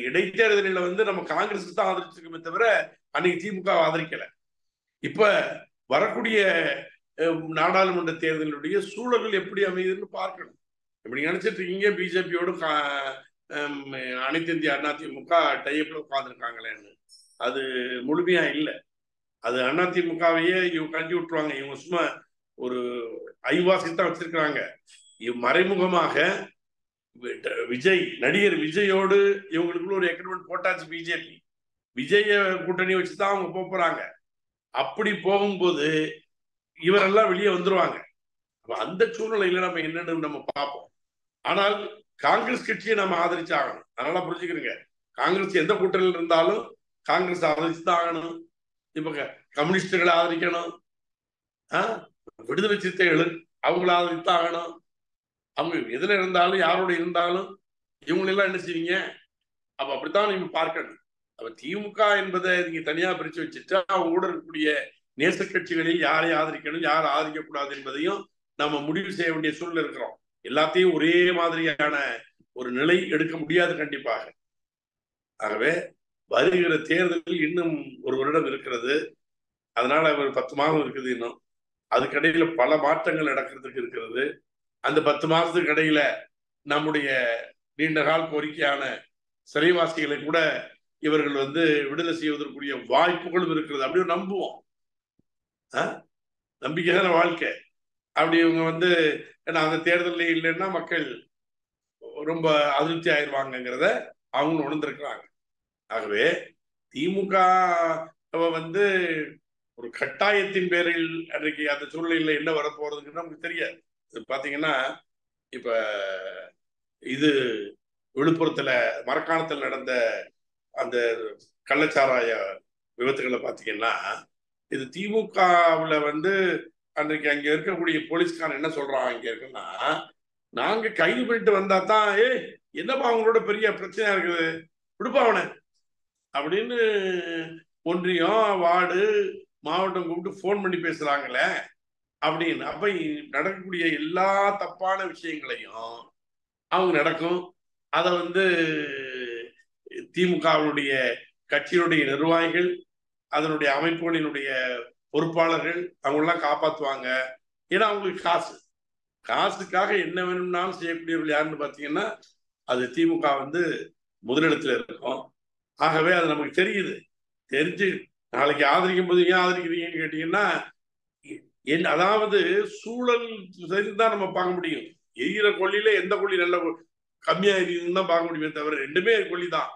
இடைத்தேர்தலில் வந்து நம்ம காங்கிரஸுக்கு தான் ஆதரிச்சிருக்கோமே தவிர அன்னைக்கு திமுக ஆதரிக்கலை. இப்ப வரக்கூடிய நாடாளுமன்ற தேர்தலுடைய சூழல்கள் எப்படி அமையுதுன்னு பார்க்கணும். இப்படி நினைச்சிட்டு இருக்கீங்க பிஜேபியோடு அனைத்து இந்திய அதிமுக டைப்ல உட்காந்துருக்காங்களேன்னு அது முழுமையா இல்லை. அது அதிமுகவையே இவங்க கஞ்சி விட்டுருவாங்க. இவங்க சும்மா ஒரு ஐவாசி தான் வச்சிருக்கிறாங்க மறைமுகமாக விஜய் நடிகர் விஜயோடு இவங்களுக்குள்ள ஒரு எக்ரிமெண்ட் போட்டாச்சு பிஜேபி. விஜய கூட்டணி வச்சுதான் அவங்க போறாங்க. அப்படி போகும்போது இவரெல்லாம் வெளியே வந்துருவாங்க. அந்த சூழ்நிலையில நம்ம என்னன்னு நம்ம பார்ப்போம். ஆனால் காங்கிரஸ் கட்சியை நம்ம ஆதரிச்சு ஆகணும். அதனால புரிஞ்சுக்கிறீங்க. காங்கிரஸ் எந்த கூட்டணியில் இருந்தாலும் காங்கிரஸ் ஆதரிச்சு தான் ஆகணும். இப்ப கம்யூனிஸ்டுகளை ஆதரிக்கணும். விடுதலை சிறுத்தைகள் அவங்கள ஆதரித்து ஆகணும். அவங்க எதுல இருந்தாலும் யாரோட இருந்தாலும் இவங்களெல்லாம் என்ன செய்வீங்க? அப்ப அப்படித்தான் நீங்க பார்க்கணும். அப்ப திமுக என்பதை நீங்க தனியா பிரிச்சு வச்சுட்டு அவங்க கூட இருக்கக்கூடிய நேச கட்சிகளில் யாரை ஆதரிக்கணும் யாரை ஆதரிக்கக்கூடாது என்பதையும் நம்ம முடிவு செய்ய வேண்டிய சூழ்நிலை இருக்கிறோம். எல்லாத்தையும் ஒரே மாதிரியான ஒரு நிலை எடுக்க முடியாது கண்டிப்பாக. ஆகவே வருகிற தேர்தலில் இன்னும் ஒரு வருடம் இருக்கிறது. அதனால ஒரு பத்து மாதம் இருக்குது இன்னும். அதுக்கடையில பல மாற்றங்கள் நடக்கிறதுக்கு இருக்கிறது. அந்த பத்து மாதத்துக்கு இடையில நம்முடைய நீண்ட கால் கோரிக்கையான சிறைவாசிகளை கூட இவர்கள் வந்து விடுதலை செய்வதற்குரிய வாய்ப்புகளும் இருக்கிறது. அப்படி நம்புவோம். நம்பிக்கையான வாழ்க்கை. அப்படி இவங்க வந்து ஏன்னா அந்த தேர்தலில் இல்லைன்னா மக்கள் ரொம்ப அதிருப்தி ஆயிடுவாங்கங்கிறத அவங்க உணர்ந்திருக்கிறாங்க. ஆகவே திமுக வந்து ஒரு கட்டாயத்தின் பேரில் அன்றைக்கு அந்த சூழ்நிலையில் என்ன வரப்போறதுங்கிறது நமக்கு தெரியாது. பாத்தீங்கன்னா இப்ப இது விழுப்புரத்துல மரக்காணத்தில் நடந்த அந்த கள்ளச்சாராய விபத்துகளை பார்த்தீங்கன்னா இது திமுகவில் வந்து அன்றைக்கு அங்கே இருக்கக்கூடிய போலீஸ்காரன் என்ன சொல்கிறான் அங்கே இருக்குன்னா நாங்கள் கைது பண்ணிட்டு வந்தா தான் ஏய் என்னப்பா அவங்களோட பெரிய பிரச்சனையாக இருக்குது? விடுப்பா அவனை. அப்படின்னு ஒன்றியம் வார்டு மாவட்டம் கூப்பிட்டு ஃபோன் பண்ணி பேசுகிறாங்களே அப்படின்னு. அப்போ நடக்கக்கூடிய எல்லா தப்பான விஷயங்களையும் அவங்க நடக்கும். அதை வந்து திமுகவினுடைய கட்சியினுடைய நிர்வாகிகள் அதனுடைய அமைப்புகளினுடைய பொறுப்பாளர்கள் அவங்களெல்லாம் காப்பாற்றுவாங்க ஏன்னா அவங்களுக்கு காசு. காசுக்காக என்ன வேணும்னாலும் செய்யக்கூடியவர்கள் யாருன்னு பார்த்தீங்கன்னா அது திமுக வந்து முதலிடத்தில் இருக்கும். ஆகவே அது நமக்கு தெரியுது. தெரிஞ்சு நாளைக்கு ஆதரிக்கும் போது ஏன் ஆதரிக்கிறீங்கன்னு கேட்டீங்கன்னா என் அதாவது சூழல் தான் நம்ம பார்க்க முடியும். எரியிற கொள்ளியில எந்த கொள்ளி நல்ல கம்மியா எரியுதுன்னு தான் பார்க்க முடியுமே தவிர ரெண்டுமே கொள்ளி தான்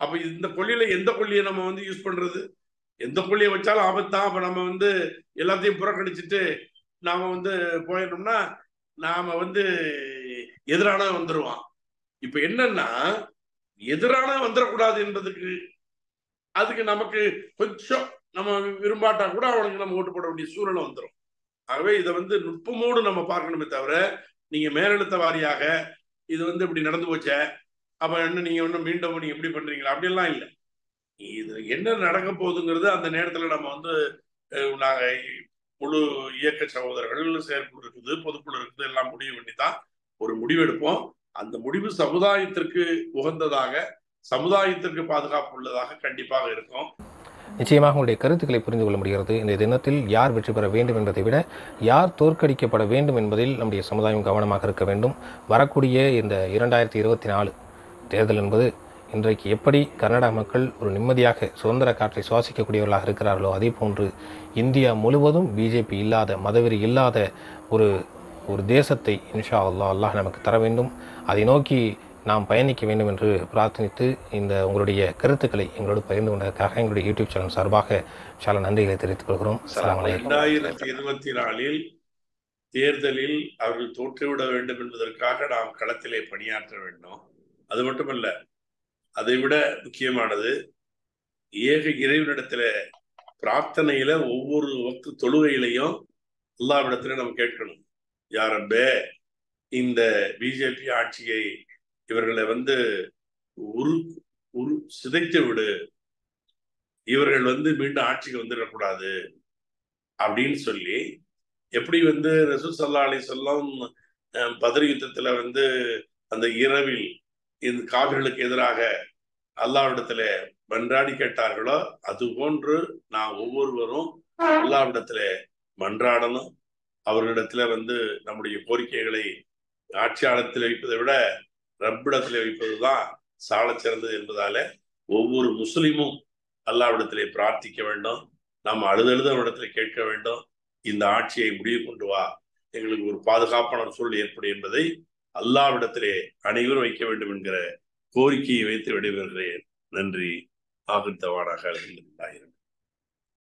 அப்ப இந்த கொள்ளியில எந்த கொல்லியை நம்ம வந்து யூஸ் பண்றது? எந்த கொல்லியை வச்சாலும் ஆபத்தான். அப்ப நம்ம வந்து எல்லாத்தையும் புறக்கணிச்சுட்டு நாம வந்து போயிடணும்னா நாம வந்து எதிரான வந்துருவான். இப்ப என்னன்னா எதிரான வந்துடக்கூடாது என்பதுக்கு அதுக்கு நமக்கு கொஞ்சம் நம்ம விரும்பாட்டா கூட அவனுக்கு நம்ம ஓட்டு போட வேண்டிய சூழலை வந்துடும் ஆகவே இதை வந்து நுட்பமோடு நம்ம பார்க்கணுமே தவிர நீங்க மேலெழுத்த வாரியாக இது வந்து இப்படி நடந்து போச்ச அப்ப என்ன நீங்க ஒன்றும் மீண்டும் நீங்க எப்படி பண்றீங்களா? அப்படிலாம் இல்லை. இது என்ன நடக்க போகுதுங்கிறது அந்த நேரத்துல நம்ம வந்து நாங்க முழு இயக்க சகோதரர்கள் செயற்குழு இருக்குது பொதுக்குழு இருக்குது எல்லாம் முடிவு பண்ணி தான் ஒரு முடிவு எடுப்போம் அந்த முடிவு சமுதாயத்திற்கு உகந்ததாக சமுதாயத்திற்கு பாதுகாப்பு உள்ளதாக கண்டிப்பாக இருக்கும். நிச்சயமாக உங்களுடைய கருத்துக்களை புரிந்து கொள்ள முடிகிறது. இந்த தினத்தில் யார் வெற்றி பெற வேண்டும் என்பதை விட யார் தோற்கடிக்கப்பட வேண்டும் என்பதில் நம்முடைய சமுதாயம் கவனமாக இருக்க வேண்டும். வரக்கூடிய இந்த இரண்டாயிரத்தி இருபத்தி நாலு தேர்தல் என்பது இன்றைக்கு எப்படி கர்நாடக மக்கள் ஒரு நிம்மதியாக சுதந்திர காற்றை சுவாசிக்கக்கூடியவர்களாக இருக்கிறார்களோ அதே போன்று இந்தியா முழுவதும் பிஜேபி இல்லாத மதவெறி இல்லாத ஒரு ஒரு தேசத்தை இன்ஷா அல்லா அல்லாஹ் நமக்கு தர வேண்டும். அதை நோக்கி நாம் பயணிக்க வேண்டும் என்று பிரார்த்தனித்து இந்த உங்களுடைய கருத்துக்களை எங்களோடு பகிர்ந்து கொண்டதற்காக எங்களுடைய யூடியூப் சேனல் சார்பாக சில நன்றிகளை தெரிவித்துக் கொள்கிறோம். இரண்டாயிரத்தி இருபத்தி நாலில் தேர்தலில் அவர்கள் தோற்றுவிட வேண்டும் என்பதற்காக நாம் களத்திலே பணியாற்ற வேண்டும். அது மட்டுமல்ல அதை விட முக்கியமானது ஏக இறைவனிடத்துல பிரார்த்தனையில ஒவ்வொரு வக்து தொழுகையிலையும் எல்லாவிடத்திலும் நம்ம கேட்கணும். யாரப்பே இந்த பிஜேபி ஆட்சியை இவர்களை வந்து உரு உரு சிதைத்து விடு. இவர்கள் வந்து மீண்டும் ஆட்சிக்கு வந்துடக்கூடாது அப்படின்னு சொல்லி எப்படி வந்து ரசூல் சல்லா அலி சொல்லம் பதர் யுத்தத்துல வந்து அந்த இரவில் இந்த காவிர்களுக்கு எதிராக அல்லாவிடத்துல மன்றாடி கேட்டார்களோ அது போன்று நாம் ஒவ்வொருவரும் அல்லாவிடத்துல மன்றாடணும். அவர்களிடத்துல வந்து நம்முடைய கோரிக்கைகளை ஆட்சியாளத்தில் வைப்பதை விட ரப்பிடத்தில் வைப்பதுதான் சால சிறந்தது என்பதால ஒவ்வொரு முஸ்லீமும் அல்லாவிடத்திலே பிரார்த்திக்க வேண்டும். நாம் அழுதழுத இடத்துல கேட்க வேண்டும். இந்த ஆட்சியை முடிவு கொண்டு வா. எங்களுக்கு ஒரு பாதுகாப்பான சூழல் ஏற்படும் என்பதை அல்லாவிடத்திலே அனைவரும் வைக்க வேண்டும் என்கிற கோரிக்கையை வைத்து விடைபெறுகிறேன். நன்றி. ஆகுத்தவானாக அலமதுல்லாயிரம்